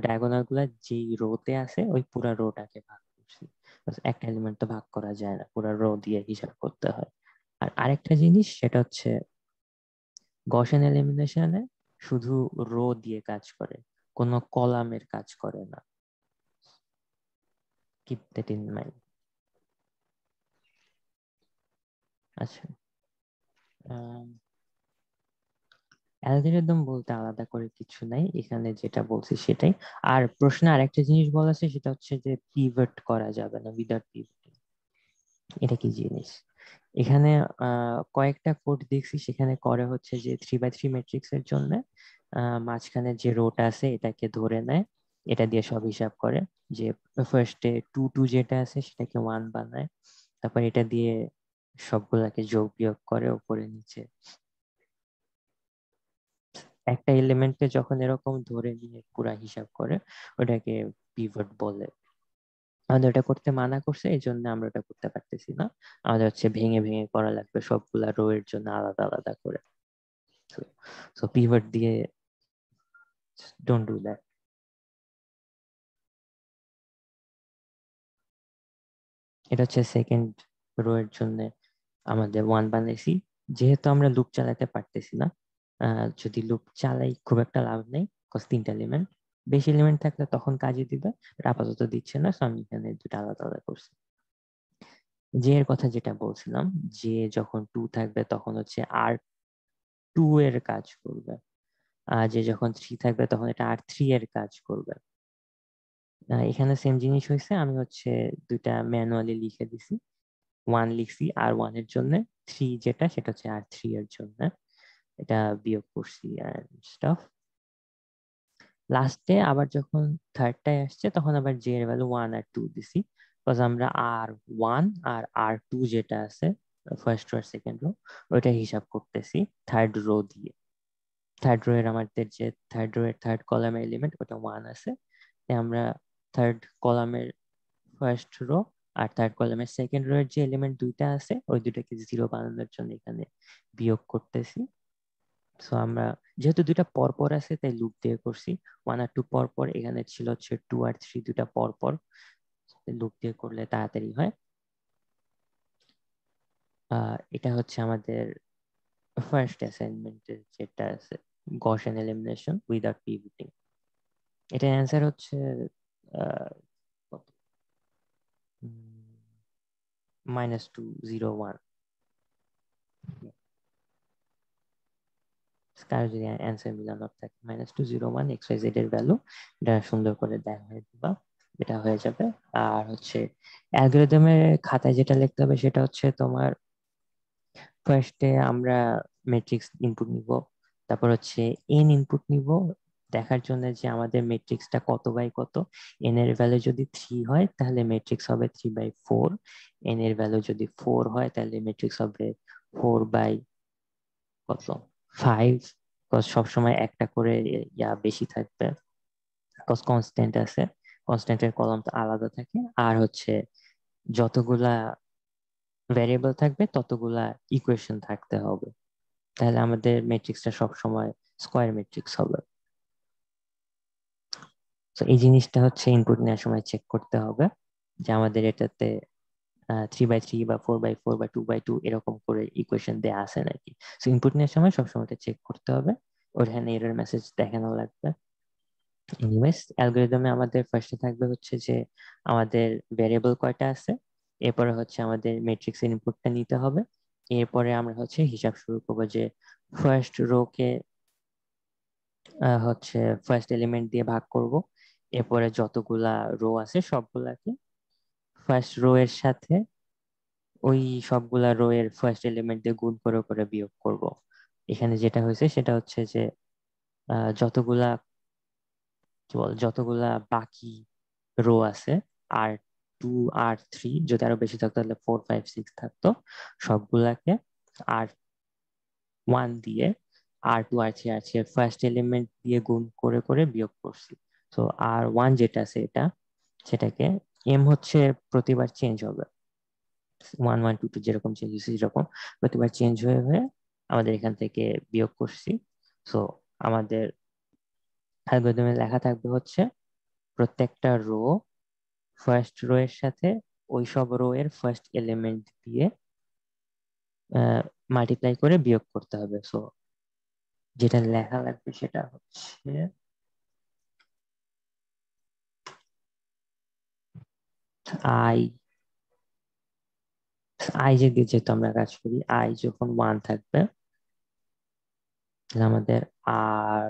ডায়াগোনালগুলা যেই রোতে আছে, ওই পুরো রোটাকে ভাগ করছি। একটা এলিমেন্ট তো ভাগ করা যায় না, পুরো রো দিয়ে হিসাব করতে হয়। আর আরেকটা জিনিস, সেটা হচ্ছে গসেন এলিমিনেশনে শুধু রো দিয়ে কাজ করে, কোনো কলামের কাজ করে না। কিপ দ্যাট ইন মাইন্ড আচ্ছা। অ্যালগরিদম বলতে আলাদা করে কিছু নাই, এখানে যেটা বলছি সেটাই। আর প্রশ্নে আরেকটা জিনিস বলা আছে, সেটা হচ্ছে যে পিভট করা যাবে না উইদাউট পিভট এটা কি জিনিস? এখানে কয়েকটা কোড দেখছি, সেখানে করে হচ্ছে যে থ্রি বাই থ্রি ম্যাট্রিক্স এর জন্য মাঝখানে যে রোটা আছে, এটাকে ধরে নেয়। এটা দিয়ে সব হিসাব করে যে ফার্স্টে টু টু যেটা আছে, সেটাকে ওয়ান বানায়। তারপর এটা দিয়ে সবগুলাকে যোগ বিয়োগ করে উপরে নিচে। একটা এলিমেন্টকে যখন এরকম ধরে নিয়ে পুরা হিসাব করে, ওটাকে পিভট বলে। আমাদের ওটা করতে মানা করছে এই জন্য আমরা ওটা করতে পারতেছি না। আমাদের হচ্ছে ভেঙে ভেঙে করা লাগবে সবগুলা রো এর জন্য আলাদা আলাদা করে। সো পিভট দিয়ে ডোন্ট ডু দ্যাট এটা হচ্ছে সেকেন্ড রো এর জন্য আমাদের ওয়ান বানাইছি। যেহেতু আমরা লুপ চালাতে পারতেছি না যদি লুপ চালাই খুব একটা লাভ নেই তিনটা এলিমেন্ট বেশি এলিমেন্ট থাকলে তখন কাজে দিবে আপাতত দিচ্ছে না আমি এখানে দুটো আলাদা আলাদা করছি। যে এর কথা যেটা বলছিলাম, যে যখন টু থাকবে তখন হচ্ছে আর টু এর কাজ করবে। আর যে যখন থ্রি থাকবে তখন এটা আর থ্রি এর কাজ করবে। এখানে সেম জিনিস হয়েছে আমি হচ্ছে দুইটা ম্যানুয়ালি লিখে দিছি। ওয়ান লিখছি আর ওয়ানের জন্য থ্রি যেটা, সেটা হচ্ছে আর থ্রি এর জন্য। এটা বিয়োগ করছি স্টাফ লাস্টে আবার যখন থার্ডটায় আসছে, তখন আবার জে এর ভ্যালু ওয়ান আর টু দিছি। বিকজ আমরা আর ওয়ান আর আর টু যেটা আছে ফার্স্ট রো আর সেকেন্ড রো ওইটা হিসাব করতেছি থার্ড রো দিয়ে। থার্ড রো এর আমাদের যে থার্ড রো এর থার্ড কলামের এলিমেন্ট ওটা ওয়ান আছে। আমরা থার্ড কলামের ফার্স্ট রো আর থার্ড কলামের সেকেন্ড রোয়ের যে এলিমেন্ট দুইটা আছে, ওই দুটাকে জিরো বানানোর জন্য এখানে বিয়োগ করতেছি। সো আমরা, যেহেতু দুইটা পর পর আছে, তাই লুপ দিয়ে করছি। ওয়ান আর টু পর পর এখানে ছিল হচ্ছে টু আর থ্রি দুটা পর পর লুপ দিয়ে করলে তাড়াতাড়ি হয়। এটা হচ্ছে আমাদের ফার্স্ট অ্যাসাইনমেন্টের যেটা আছে গসেন এলিমিনেশন উইদাউট পিভিটিং এটা অ্যান্সার হচ্ছে মাইনাস টু জিরো ওয়ান কারও যদি অ্যান্সার মিলানোর থাকে minus two zero one x y z এর ভ্যালু এটা সুন্দর করে দেখা হয়ে দিবা, এটা হয়ে যাবে। আর হচ্ছে অ্যালগোরিদমের খাতায় যেটা লিখতে হবে, সেটা হচ্ছে তোমার ফার্স্টে আমরা ম্যাট্রিক্স ইনপুট নিব, তারপর হচ্ছে এন ইনপুট নিব দেখার জন্য যে আমাদের ম্যাট্রিক্সটা কত বাই কত এন এর ভ্যালু যদি থ্রি হয়, তাহলে ম্যাট্রিক্স হবে থ্রি বাই ফোর এন এর ভ্যালু যদি ফোর হয়, তাহলে ম্যাট্রিক্স হবে ফোর বাই কত? ফাইভ সবসময় একটা করে ইয়া বেশি থাকবে। কনস্ট্যান্ট আছে কনস্ট্যান্টের কলমটা আলাদা থাকে। আর হচ্ছে যতগুলা ভ্যারিয়েবল থাকবে, ততগুলা ইকুয়েশন থাকতে হবে। তাহলে আমাদের ম্যাট্রিক্সটা সবসময় স্কোয়ার ম্যাট্রিক্স হবে। তো এই জিনিসটা হচ্ছে ইনপুট নেওয়ার সময় চেক করতে হবে যে আমাদের এটাতে থ্রি বাই থ্রি বা ফোর বাই ফোর বা টু বাই টু এরকম করে ইকুয়েশন দেওয়া আছে নাকি? সো ইনপুট নেওয়ার সময় সবসময় চেক করতে হবে। ওখানে এরর মেসেজ দেখানো লাগবে। এনিওয়েজ অ্যালগোরিদমে আমাদের ফার্স্টে থাকবে হচ্ছে যে আমাদের ভ্যারিয়েবল কয়টা আছে? এরপরে হচ্ছে আমাদের ম্যাট্রিক্স ইনপুটটা নিতে হবে। এরপরে আমরা হচ্ছে হিসাব শুরু করব যে ফার্স্ট রোকে হচ্ছে ফার্স্ট এলিমেন্ট দিয়ে ভাগ করব। এরপরে যতগুলা রো আছে সবগুলাকে ফার্স্ট রো এর সাথে ওই সবগুলা রো এর ফার্স্ট এলিমেন্ট দিয়ে গুণ করে করে বিয়োগ করব। এখানে যেটা হয়েছে সেটা হচ্ছে যে যতগুলা, কি বল, যতগুলা বাকি রো আছে আর টু আর থ্রি যদি আরও বেশি থাকতো তাহলে ফোর ফাইভ সিক্স থাকতো। সবগুলাকে আর ওয়ান দিয়ে R two R three R three first element দিয়ে গুণ করে করে বিয়োগ করছি। তো আর ওয়ান যেটা আছে এটা, সেটাকে এম হচ্ছে প্রতিবার চেঞ্জ হবে। ওয়ান ওয়ান টু টু যেরকম চেঞ্জ হয়েছে সেরকম প্রতিবার চেঞ্জ হয়ে হয়ে আমাদের এখান থেকে বিয়োগ করছি। সো আমাদের অ্যালগোরিদমে লেখা থাকবে হচ্ছে প্রত্যেকটা রো ফার্স্ট রো এর সাথে ওই সব রো এর ফার্স্ট এলিমেন্ট দিয়ে মাল্টিপ্লাই করে বিয়োগ করতে হবে। সো যেটা লেখা লাগবে সেটা হচ্ছে আই আই যে যেহেতু আমরা কাজ করি, আই যখন ওয়ান থাকবে আমাদের আর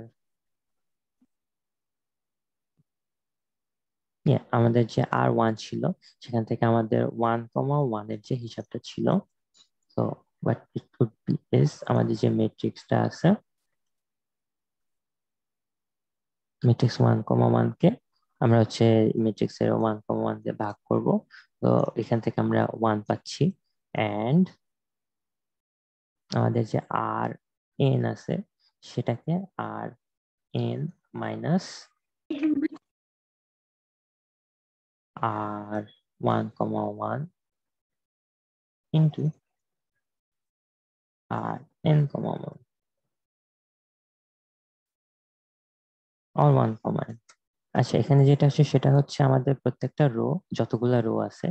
আমাদের যে আর ওয়ান ছিল, সেখান থেকে আমাদের ওয়ান কমা ওয়ানের যে হিসাবটা ছিল তো what it would be is আমাদের যে ম্যাট্রিক্সটা আছে ম্যাট্রিক্স ওয়ান কমা ওয়ানকে আমরা হচ্ছে ম্যাট্রিক্স এর ওয়ান কমা ওয়ান দিয়ে ভাগ করব। তো এখান থেকে আমরা ওয়ান পাচ্ছি। অ্যান্ড আমাদের যে আর এন আছে, সেটাকে R n minus R one comma one into R n comma one all one comma আচ্ছা এখানে যেটা আছে সেটা হচ্ছে আমাদের প্রত্যেকটা রো যতগুলা রো আছে,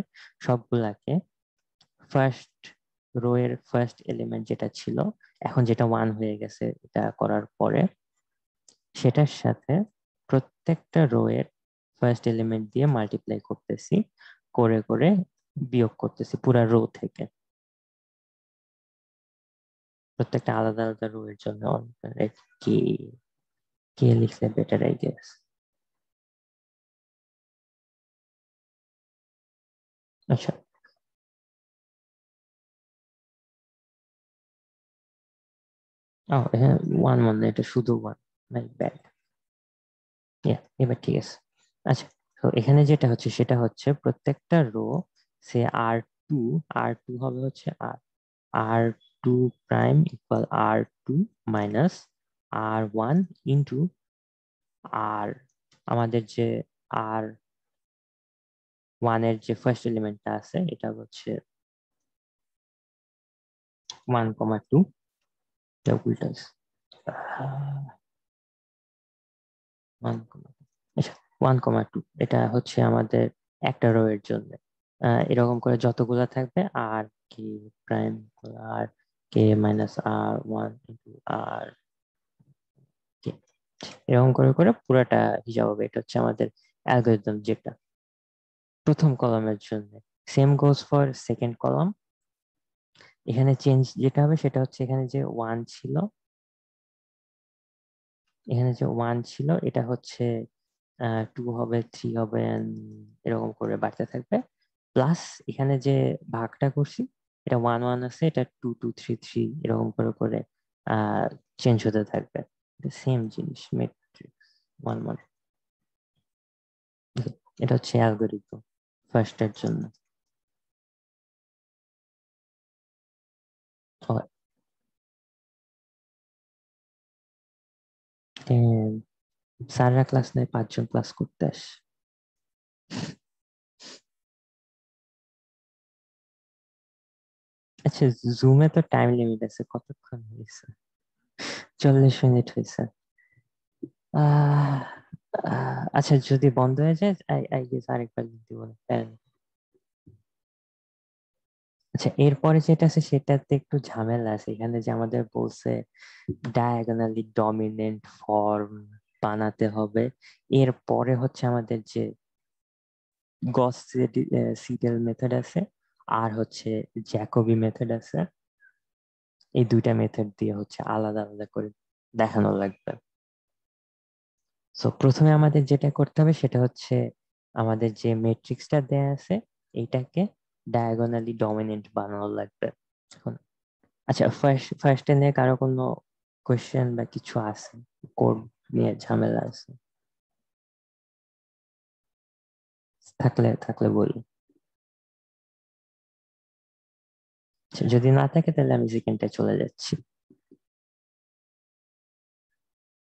সবগুলাকে ফার্স্ট রো এর ফার্স্ট এলিমেন্ট যেটা ছিল, এখন যেটা ওয়ান হয়ে গেছে, এটা করার পরে সেটার সাথে প্রত্যেকটা রো এর ফার্স্ট এলিমেন্ট দিয়ে মাল্টিপ্লাই করতেছি, করে করে বিয়োগ করতেছি পুরা রো থেকে। প্রত্যেকটা আলাদা আলাদা রো এর জন্য কে কে লিখলে বেটার আই গেস আচ্ছা। হ্যাঁ ওয়ান ওয়ান এটা শুধু ওয়ান মাই ব্যাড ইয়া এবার ঠিক আছে। আচ্ছা তো এখানে যেটা হচ্ছে, সেটা হচ্ছে প্রত্যেকটা রো সে আর টু আর টু হবে হচ্ছে আর R two prime equal R two minus R one into R আমাদের যে আর ওয়ানের যে ফার্স্ট এলিমেন্টটা আছে, এটা হচ্ছে ওয়ান কমা টু উল্টাস ওয়ান কমা আচ্ছা ওয়ান কমা টু এটা হচ্ছে আমাদের একটা রো এর জন্য। এরকম করে যতগুলো থাকবে R k prime R k minus R one into R এরকম করে করে পুরাটা হিসাব হবে। এটা হচ্ছে আমাদের অ্যালগোরিদম যেটা। প্রথম কলামের জন্য। Same goes for second column এখানে চেঞ্জ যেটা হবে সেটা হচ্ছে এখানে যে ওয়ান ছিল, এখানে যে ওয়ান ছিল, এটা হচ্ছে টু হবে থ্রি হবে এরকম করে বাড়তে থাকবে। প্লাস এখানে যে ভাগটা করছি, এটা ওয়ান ওয়ান আছে, এটা টু টু থ্রি থ্রি এরকম করে করে চেঞ্জ হতে থাকবে। সেম জিনিস মেট্রিক্স ওয়ান ওয়ান এটা হচ্ছে অ্যালগোরিদম ফার্স্টের জন্য। স্যাররা ক্লাস নেয়, পাঁচজন ক্লাস করতে আস। আচ্ছা জুমে তো টাইম লিমিট আছে, কতক্ষণ হয়েছে? চল্লিশ মিনিট হয়েছে। আচ্ছা যদি বন্ধ হয়ে যায় আই গেস আরেকবার আচ্ছা এরপরে যেটা আছে, সেটাতে একটু ঝামেলা আছে। এখানে যে আমাদের বলছে ডায়াগোনালি ডমিনেন্ট ফর্ম বানাতে হবে। এরপরে হচ্ছে আমাদের যে গস সিডেল মেথড আছে, আর হচ্ছে জ্যাকোবি মেথড আছে। এই দুইটা মেথড দিয়ে হচ্ছে আলাদা আলাদা করে দেখানো লাগবে। সো প্রথমে আমাদের যেটা করতে হবে সেটা হচ্ছে আমাদের যে মেট্রিক্সটা দেয়া আছে এইটাকে ডায়াগোনালি ডমিনেন্ট বানানো লাগবে। এখন আচ্ছা ফার্স্ট ফার্স্টে নিয়ে কারও কোনো কোয়েশ্চেন বা কিছু আছে? কোড নিয়ে ঝামেলা আছে? থাকলে থাকলে বলি। আচ্ছা, যদি না থাকে তাহলে আমি সেকেন্ডে চলে যাচ্ছি।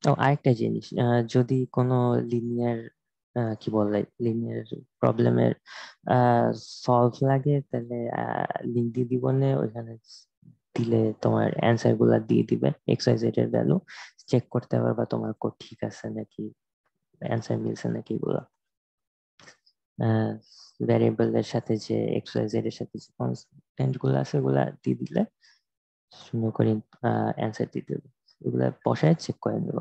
ও, আরেকটা জিনিস যদি কোনো লিনিয়ার কি বলে লিনিয়ার প্রবলেমের সলভ লাগে, তাহলে লিঙ্ক দিয়ে দিব ওইখানে দিলে তোমার অ্যান্সারগুলা দিয়ে দিবে এক্স ওয়াই জেড এর ভ্যালু চেক করতে পারবা তোমার কোড ঠিক আছে নাকি অ্যান্সার মিলছে নাকি এগুলো। ভ্যারিয়েবলের সাথে যে এক্স ওয়াই জেড এর সাথে যে কনস্ট্যান্টগুলো আছে, ওগুলা দিয়ে দিলে, সুন্দর করে অ্যান্সার দিয়ে দেবে। এগুলা বসায় চেক করে নেব।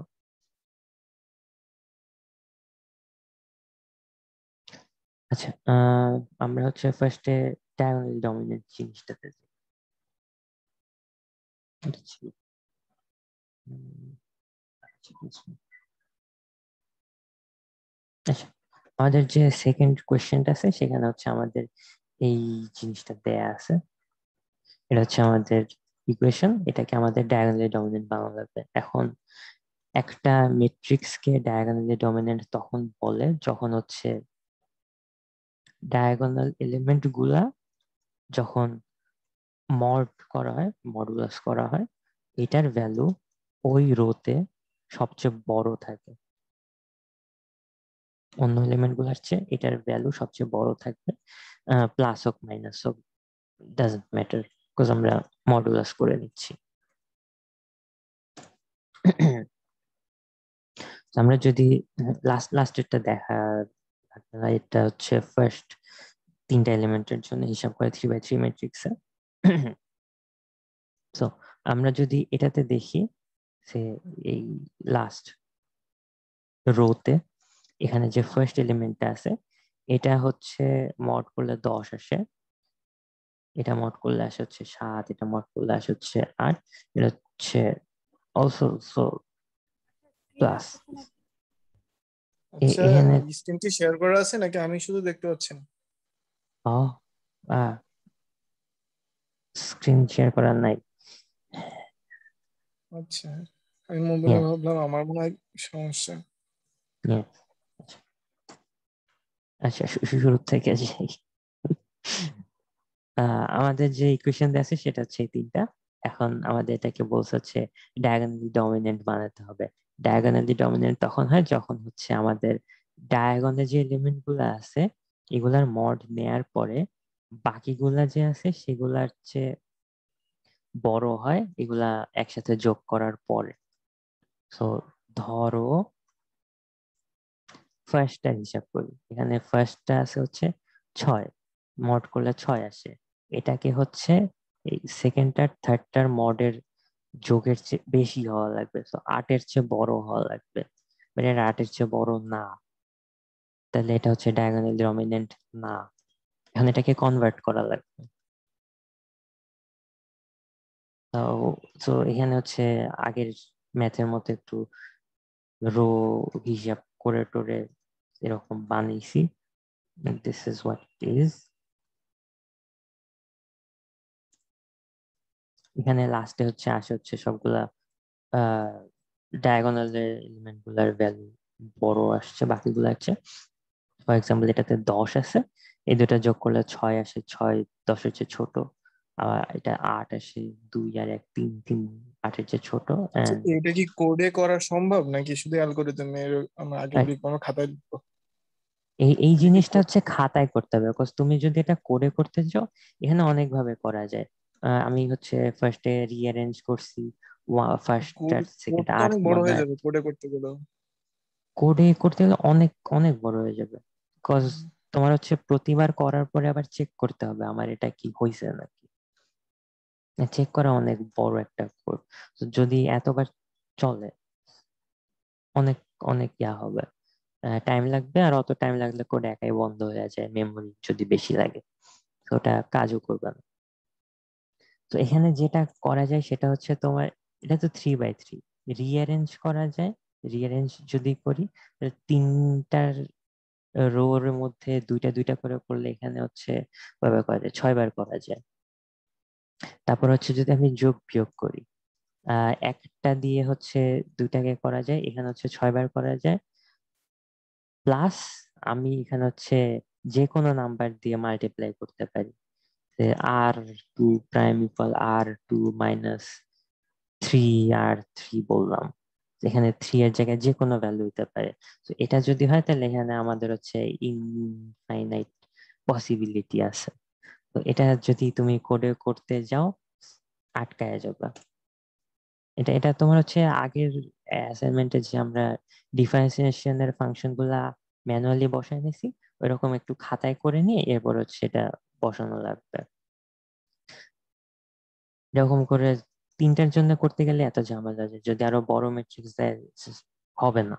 আচ্ছা আমরা হচ্ছে ফার্স্টে ডায়াগোনাল ডমিনেন্ট জিনিসটাতে আচ্ছা আমাদের যে সেকেন্ড কোয়েশ্চেনটা আছে, সেখানে হচ্ছে আমাদের এই জিনিসটা দেয়া আছে। এটা হচ্ছে আমাদের ইকুয়েশন এটাকে আমাদের ডায়াগোনালি ডমিনেন্ট বানানো লাগবে এখন একটা কে ডায়াগোনালি ডমিনেন্ট তখন বলে, যখন হচ্ছে ডায়াগোনাল এলিমেন্টগুলা যখন মড করা হয় মডুলাস করা হয়, এটার ভ্যালু ওই রোতে সবচেয়ে বড় থাকে। অন্য এলিমেন্টগুলার চেয়ে এটার ভ্যালু সবচেয়ে বড় থাকবে প্লাস হোক মাইনাস হোক ডাজন্ট ম্যাটার বিকজ আমরা মডুলাস করে নিচ্ছি। আমরা যদি লাস্ট লাস্টেরটা দেখা আপনারা এটা হচ্ছে ফার্স্ট তিনটা এলিমেন্টের জন্য হিসাব করে থ্রি বাই থ্রি ম্যাট্রিক্সে সো আমরা যদি এটাতে দেখি, সে এই লাস্ট রোতে এখানে যে ফার্স্ট এলিমেন্টটা আছে, এটা হচ্ছে মড করলে দশ আসে। এটা মড করলে আসে হচ্ছে সাত, এটা মড করলে আসে হচ্ছে আট, এটা হচ্ছে অলসো প্লাস আচ্ছা স্ক্রিনটি শেয়ার করা আছে নাকি আমি শুধু দেখতে পাচ্ছি না? স্ক্রিন শেয়ার করা নাই। আচ্ছা আমি মনে ভাবলাম আমার মনে হয় সমস্যা। আচ্ছা শুরু থেকে যাই আমাদের যে ইকুয়েশন আছে সেটা হচ্ছে তিনটা। এখন আমাদের এটাকে বলছে হচ্ছে ডায়াগোনালি ডমিনেন্ট বানাতে হবে। ডায়াগোনালি ডমিনেন্ট তখন হয়, যখন হচ্ছে আমাদের ডায়াগনে যে এলিমেন্টগুলো আছে, এগুলার মড নেয়ার পরে বাকিগুলা যে আছে, সেগুলার চেয়ে বড় হয়, এগুলা একসাথে যোগ করার পরে। সো ধরো ফার্স্টটা হিসাব করি। এখানে ফার্স্টটা আছে হচ্ছে ছয় মড করলে ছয় আসে। এটাকে হচ্ছে এই সেকেন্ডটার থার্ডটার মডের যোগের চেয়ে বেশি হওয়া লাগবে। তো আটের চেয়ে বড় হওয়া লাগবে। মানে এটা আটের চেয়ে বড় না। তাহলে এটা হচ্ছে ডায়াগোনাল ডমিনেন্ট না। এখন এটাকে কনভার্ট করা লাগবে। তো এখানে হচ্ছে আগের ম্যাথের মতো একটু রো হিসাব করে টোরে এরকম বানিয়েছি। দিস ইজ হোয়াট ইজ এখানে লাস্টে হচ্ছে আসে হচ্ছে সবগুলা ডায়াগোনাল এলিমেন্টগুলার ভ্যালু বড় আসছে বাকিগুলো আছে ফর এক্সাম্পল এটাতে দশ আছে এই দুটা যোগ করলে ছয় আসে ছয় দশের চেয়ে ছোট আবার এটা আট আসে দুই আর এক তিন তিন আটের চেয়ে ছোট আচ্ছা, এটা কি কোডে করা সম্ভব নাকি শুধু অ্যালগরিদমে আমরা আগে লিখব খাতায় লিখব? এই এই জিনিসটা হচ্ছে খাতায় করতে হবে বিকজ তুমি যদি এটা কোডে করতে চাও এখানে অনেক ভাবে করা যায়। আমি হচ্ছে ফার্স্টে রিঅ্যারেঞ্জ করছি ফার্স্ট কোড সেকেন্ড অনেক বড় হয়ে যাবে কোডে করতে গেলে। কোডে করতে গেলে অনেক অনেক বড় হয়ে যাবে। বিকজ তোমার হচ্ছে প্রতিবার করার পরে আবার চেক করতে হবে আমার এটা কি হয়েছে নাকি? চেক করা অনেক বড় একটা কোড যদি এতবার চলে অনেক অনেক ইয়া হবে। টাইম লাগবে আর অত টাইম লাগলে কোড একাই বন্ধ হয়ে যায় মেমোরি যদি বেশি লাগে। ওটা কাজও করবে না। তো এখানে যেটা করা যায় সেটা হচ্ছে তোমার, এটা তো থ্রি বাই থ্রি রিঅ্যারেঞ্জ করা যায় রিঅ্যারেঞ্জ যদি করি তিনটার রোর মধ্যে দুইটা দুইটা করে করলে এখানে হচ্ছে কয়বার করা যায়? ছয়বার করা যায়। তারপর হচ্ছে যদি আমি যোগ বিয়োগ করি একটা দিয়ে হচ্ছে দুইটাকে করা যায়, এখানে হচ্ছে ছয়বার করা যায়। প্লাস আমি এখানে হচ্ছে যে কোনো নাম্বার দিয়ে মাল্টিপ্লাই করতে পারি। Prime equal R two minus three R three বললাম। এখানে থ্রি এর জায়গায় যে কোনো ভ্যালু হতে পারে। তো এটা যদি হয় তাহলে এখানে আমাদের হচ্ছে ইনফাইনাইট পসিবিলিটি আছে। তো এটা যদি তুমি কোডে করতে যাও, আটকায় যাবে। এটা এটা তোমার হচ্ছে আগের অ্যাসাইনমেন্টে যে আমরা ডিফারেন্সিয়েশনের ফাংশনগুলা ম্যানুয়ালি বসাই নিছি, ওইরকম একটু খাতায় করে নিয়ে এরপর হচ্ছে এটা বসানো লাগবে। এরকম করে তিনটার জন্য করতে গেলে এত ঝামেলা আছে যদি আরও বড় ম্যাট্রিক্স দেয়, হবে না।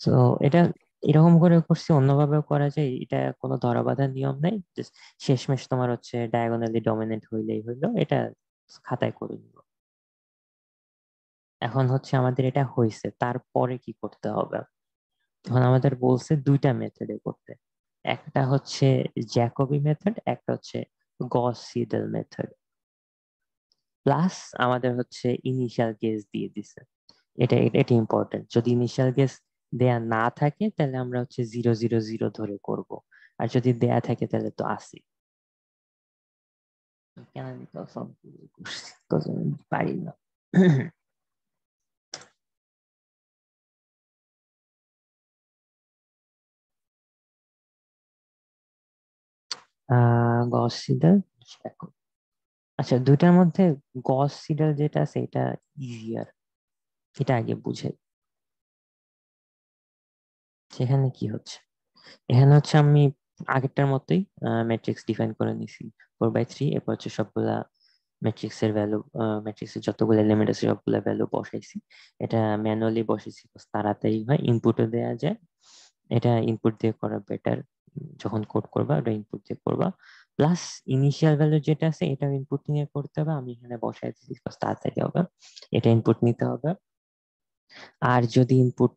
তো এটা এরকম করে করছি, অন্যভাবেও করা যায়। এটা কোনো ধরা বাঁধার নিয়ম নাই। শেষমেশ তোমার হচ্ছে ডায়াগোনালি ডমিনেন্ট হইলেই হইল। এটা খাতায় করে নিব। এখন হচ্ছে আমাদের এটা হয়েছে তারপরে কি করতে হবে? এখন আমাদের বলছে দুইটা মেথডে করতে। একটা হচ্ছে জ্যাকবি মেথড একটা হচ্ছে গস সিডেল মেথড প্লাস আমাদের হচ্ছে ইনিশিয়াল গেস দিয়ে দিছে। এটা এটা ইম্পর্টেন্ট যদি ইনিশিয়াল গেস দেয়া না থাকে, তাহলে আমরা হচ্ছে জিরো জিরো জিরো ধরে করব। আর যদি দেয়া থাকে, তাহলে তো আসি কেন আমি পারি না। গস সিডাল আচ্ছা দুইটার মধ্যে গস সিডাল যেটা এটা ইজিয়ার এটা আগে বুঝে। সেখানে কি হচ্ছে? এখানে হচ্ছে আমি আগেরটার মতোই ম্যাট্রিক্স ডিফাইন করে নিছি। ফোর বাই থ্রি এরপর হচ্ছে সবগুলা ম্যাট্রিক্স এর ভ্যালু ম্যাট্রিক্সের যতগুলো এলিমেন্ট আছে, সবগুলো ভ্যালু বসাইছি। এটা ম্যানুয়ালি বসাইছি তাড়াতাড়ি হয় ইনপুটও দেওয়া যায়। এটা ইনপুট দিয়ে করা বেটার যখন কোড করবা, ওটা ইনপুট দিয়ে করবা। প্লাস ইনিশিয়াল ভ্যালু যেটা আছে এটা ইনপুট নিয়ে করতে হবে। আমি এখানে বসাই দিচ্ছি তাড়াতাড়ি হবে। এটা ইনপুট নিতে হবে। আর যদি ইনপুট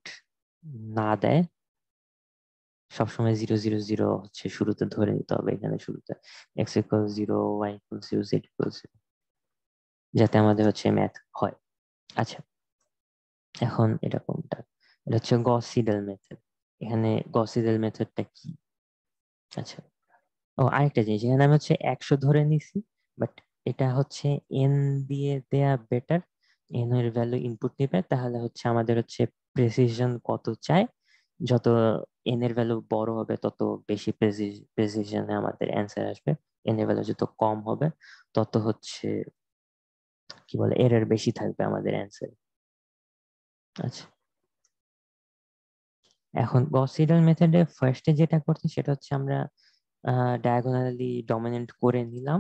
না দেয়, সবসময় জিরো জিরো জিরো হচ্ছে শুরুতে ধরে নিতে হবে এখানে শুরুতে। X equal zero y equal zero z equal zero যাতে আমাদের হচ্ছে ম্যাথ হয়। আচ্ছা এখন এটা কোনটা? এটা হচ্ছে গস সিডেল মেথড এখানে গস সিডেল মেথডটা কি? আচ্ছা। ও, আরেকটা জিনিস এখানে আমি হচ্ছে একশো ধরে নিছি বাট এটা হচ্ছে এন দিয়ে দেয়া বেটার এন এর ভ্যালু ইনপুট নিবে, তাহলে হচ্ছে আমাদের হচ্ছে প্রেসিশন কত চাই, যত এন এর ভ্যালু বড় হবে, তত বেশি প্রেসিশনে আমাদের অ্যান্সার আসবে এন এর ভ্যালু যত কম হবে, তত হচ্ছে, কি বলে এরর বেশি থাকবে আমাদের অ্যান্সার আচ্ছা। এখন গস সিডাল মেথডে ফার্স্টে যেটা করতে সেটা হচ্ছে আমরা ডায়াগোনালি ডমিনেন্ট করে নিলাম।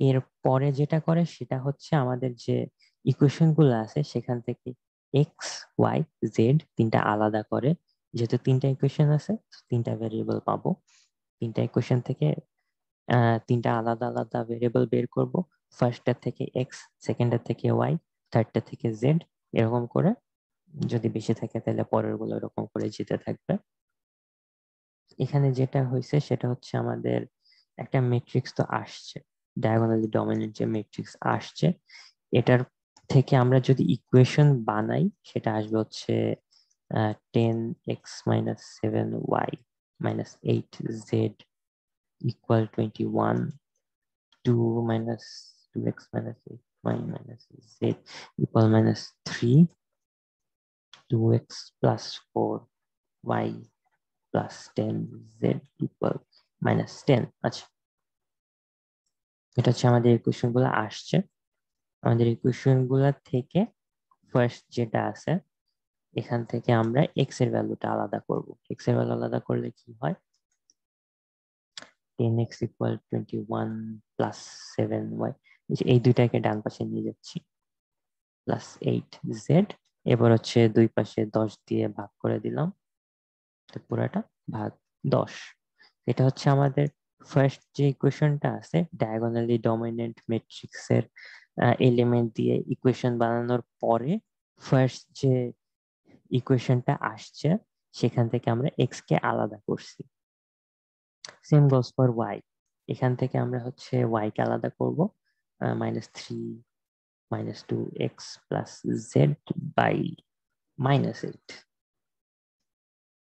এর পরে যেটা করে সেটা হচ্ছে আমাদের যে ইকুয়েশনগুলো আছে সেখান থেকে এক্স ওয়াই জেড তিনটা আলাদা করে। যেহেতু তিনটা ইকুয়েশন আছে, তিনটা ভেরিয়েবল পাবো। তিনটা ইকুয়েশন থেকে তিনটা আলাদা আলাদা ভেরিয়েবল বের করব। ফার্স্টটার থেকে এক্স সেকেন্ডের থেকে ওয়াই থার্ডটা থেকে জেড এরকম করে যদি বেশি থাকে তাহলে পরেরগুলো এরকম করে জিতে থাকবে। এখানে যেটা হয়েছে সেটা হচ্ছে আমাদের একটা ম্যাট্রিক্স তো আসছে ডায়াগোনালি ডমিনেন্ট যে ম্যাট্রিক্স আসছে, এটার থেকে আমরা যদি ইকুয়েশন বানাই সেটা আসবে হচ্ছে ten x minus seven y minus eight z equal twenty one two minus two x minus eight y minus z equal minus three two x plus four y plus ten z equal minus ten আচ্ছা। এটা হচ্ছে আমাদের ইকুয়েশনগুলো আসছে। আমাদের ইকুয়েশনগুলা থেকে ফার্স্ট যেটা আছে, এখান থেকে আমরা এক্সের ভ্যালুটা আলাদা করব। এক্সের ভ্যালু আলাদা করলে কি হয়? Ten x equal twenty one plus seven y এই দুইটাকে ডান পাশে নিয়ে যাচ্ছি। প্লাস এইট জেড এবার হচ্ছে দুই পাশে দশ দিয়ে ভাগ করে দিলাম। পুরাটা ভাগ দশ। এটা হচ্ছে আমাদের ফার্স্ট যে ইকুয়েশনটা আছে ডায়াগোনালি ডমিনেন্ট ম্যাট্রিক্সের এলিমেন্ট দিয়ে ইকুয়েশন বানানোর পরে ফার্স্ট যে ইকুয়েশনটা আসছে, সেখান থেকে আমরা এক্স কে আলাদা করছি। সেম গোস ফর ওয়াই এখান থেকে আমরা হচ্ছে ওয়াই কে আলাদা করব minus three two x plus z by minus eight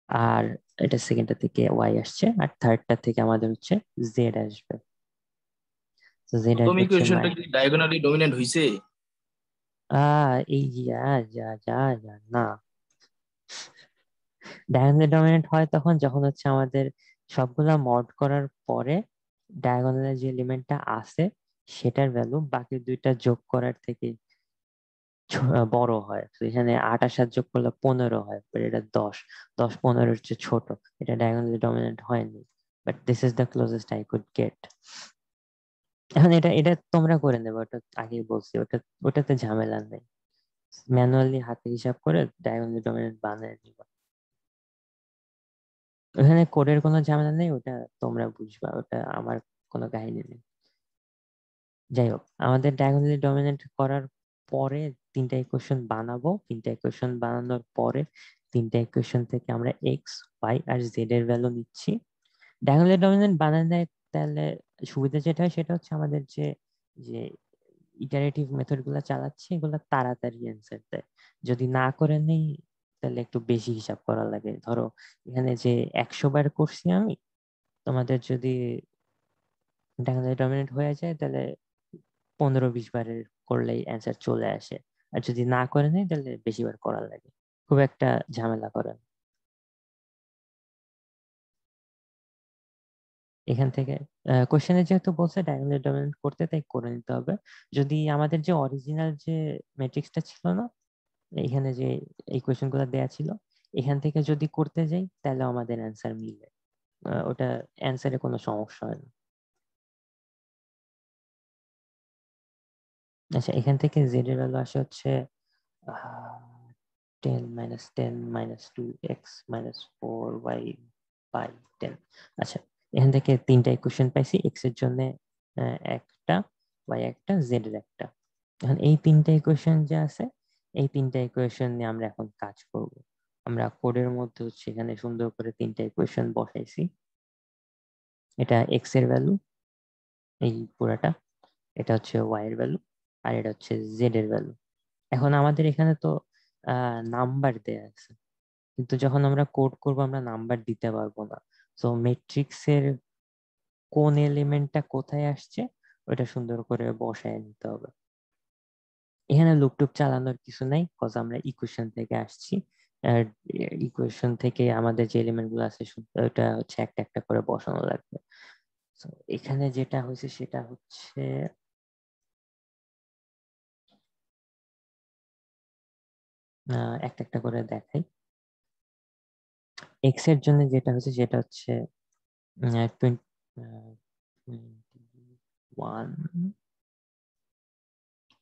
আর এটা সেকেন্ডটা থেকে ওয়াই আসছে আর থার্ডটা থেকে আমাদের হচ্ছে জেড আসবে। তো জেড প্রথম ইকুয়েশনটা কি ডায়াগোনালি ডমিনেন্ট হইছে? আ এই যা যা যা যা না। ডায়াগোনালি ডমিনেন্ট হয় তখন যখন হচ্ছে আমাদের সবগুলা মড করার পরে ডায়াগোনালে যে এলিমেন্টটা আছে সেটার ভ্যালু বাকি দুইটা যোগ করার থেকে বড় হয়। তো এখানে আট আর সাত যোগ করলে পনেরো হয় বাট এটা দশ। দশ পনেরো হচ্ছে ছোট। এটা ডায়াগোনালি ডমিনেন্ট হয়নি but this is the closest I could get এখন এটা এটা তোমরা করে নেবে, ওটা আগেই বলছি, ওটা, ওটাতে ঝামেলা নেই। ম্যানুয়ালি হাতে হিসাব করে ডায়াগোনালি ডমিনেন্ট বানিয়ে নিবা। ওখানে কোডের কোনো ঝামেলা নেই, ওটা তোমরা বুঝবা, ওটা আমার কোনো কাহিনী নেই। যাই হোক, আমাদের ডায়াগোনালি ডমিনেন্ট করার পরে তিনটা ইকুয়েশন বানাবো। তিনটা ইকুয়েশন বানানোর পরে তিনটা ইকুয়েশন থেকে আমরা এক্স ওয়াই আর জেড এর ভ্যালু নিচ্ছি। ডায়াগোনালি ডমিনেন্ট বানানো তাহলে সুবিধা যেটা হয় সেটা হচ্ছে আমাদের যে যে ইটারেটিভ মেথডগুলো চালাচ্ছি, এগুলো তাড়াতাড়ি অ্যান্সার দেয়। যদি না করে নেই, তাহলে একটু বেশি হিসাব করা লাগে। ধরো, এখানে যে একশো বার করছি আমি, তোমাদের যদি ডায়াগোনালি ডমিনেন্ট হয়ে যায়, তাহলে পনেরো বিশ বারের করলেই অ্যান্সার চলে আসে। আর যদি না করে নেই তাহলে বেশিবার করা লাগে। খুব একটা ঝামেলা করে এখান থেকে কোশ্চেনে যেহেতু বলছে ডায়াগোনাল ডমিনেন্ট করতে, তাই করে নিতে হবে। যদি আমাদের যে অরিজিনাল যে ম্যাট্রিক্সটা ছিল না, এখানে যে ইকুয়েশনগুলো দেয়া ছিল, এখান থেকে যদি করতে যাই, তাহলে আমাদের অ্যান্সার মিলে ওটা অ্যান্সারে কোনো সমস্যা হয় না। আচ্ছা এখান থেকে জেড এর ভ্যালু আসে হচ্ছে ten minus ten minus two x minus four y by ten আচ্ছা এখান থেকে তিনটা ইকুয়েশন পাইছি এক্সের জন্য একটা ওয়াই একটা জেড এর একটা। এখন এই তিনটা ইকুয়েশন যে আছে, এই তিনটা ইকুয়েশন নিয়ে আমরা এখন কাজ করব। আমরা কোডের মধ্যে হচ্ছে এখানে সুন্দর করে তিনটা ইকুয়েশন বসাইছি। এটা এক্সের ভ্যালু এই পুরাটা, এটা হচ্ছে ওয়াই এর ভ্যালু আর এটা হচ্ছে জেড এর ভ্যালু এখন আমাদের এখানে তো নাম্বার দেয়া আছে। কিন্তু যখন আমরা কোড করব, আমরা নাম্বার দিতে পারব না। তো ম্যাট্রিক্সের কোন এলিমেন্টটা কোথায় আসছে, ওটা সুন্দর করে বসায় নিতে হবে। এখানে লুপ টুপ চালানোর কিছু নাই কজ আমরা ইকুয়েশন থেকে আসছি। ইকুয়েশন থেকে আমাদের যে এলিমেন্টগুলো আছে ওটা হচ্ছে একটা একটা করে বসানো লাগবে। এখানে যেটা হয়েছে, সেটা হচ্ছে একটা একটা করে দেখাই। এক্সের জন্য যেটা হচ্ছে, সেটা হচ্ছে one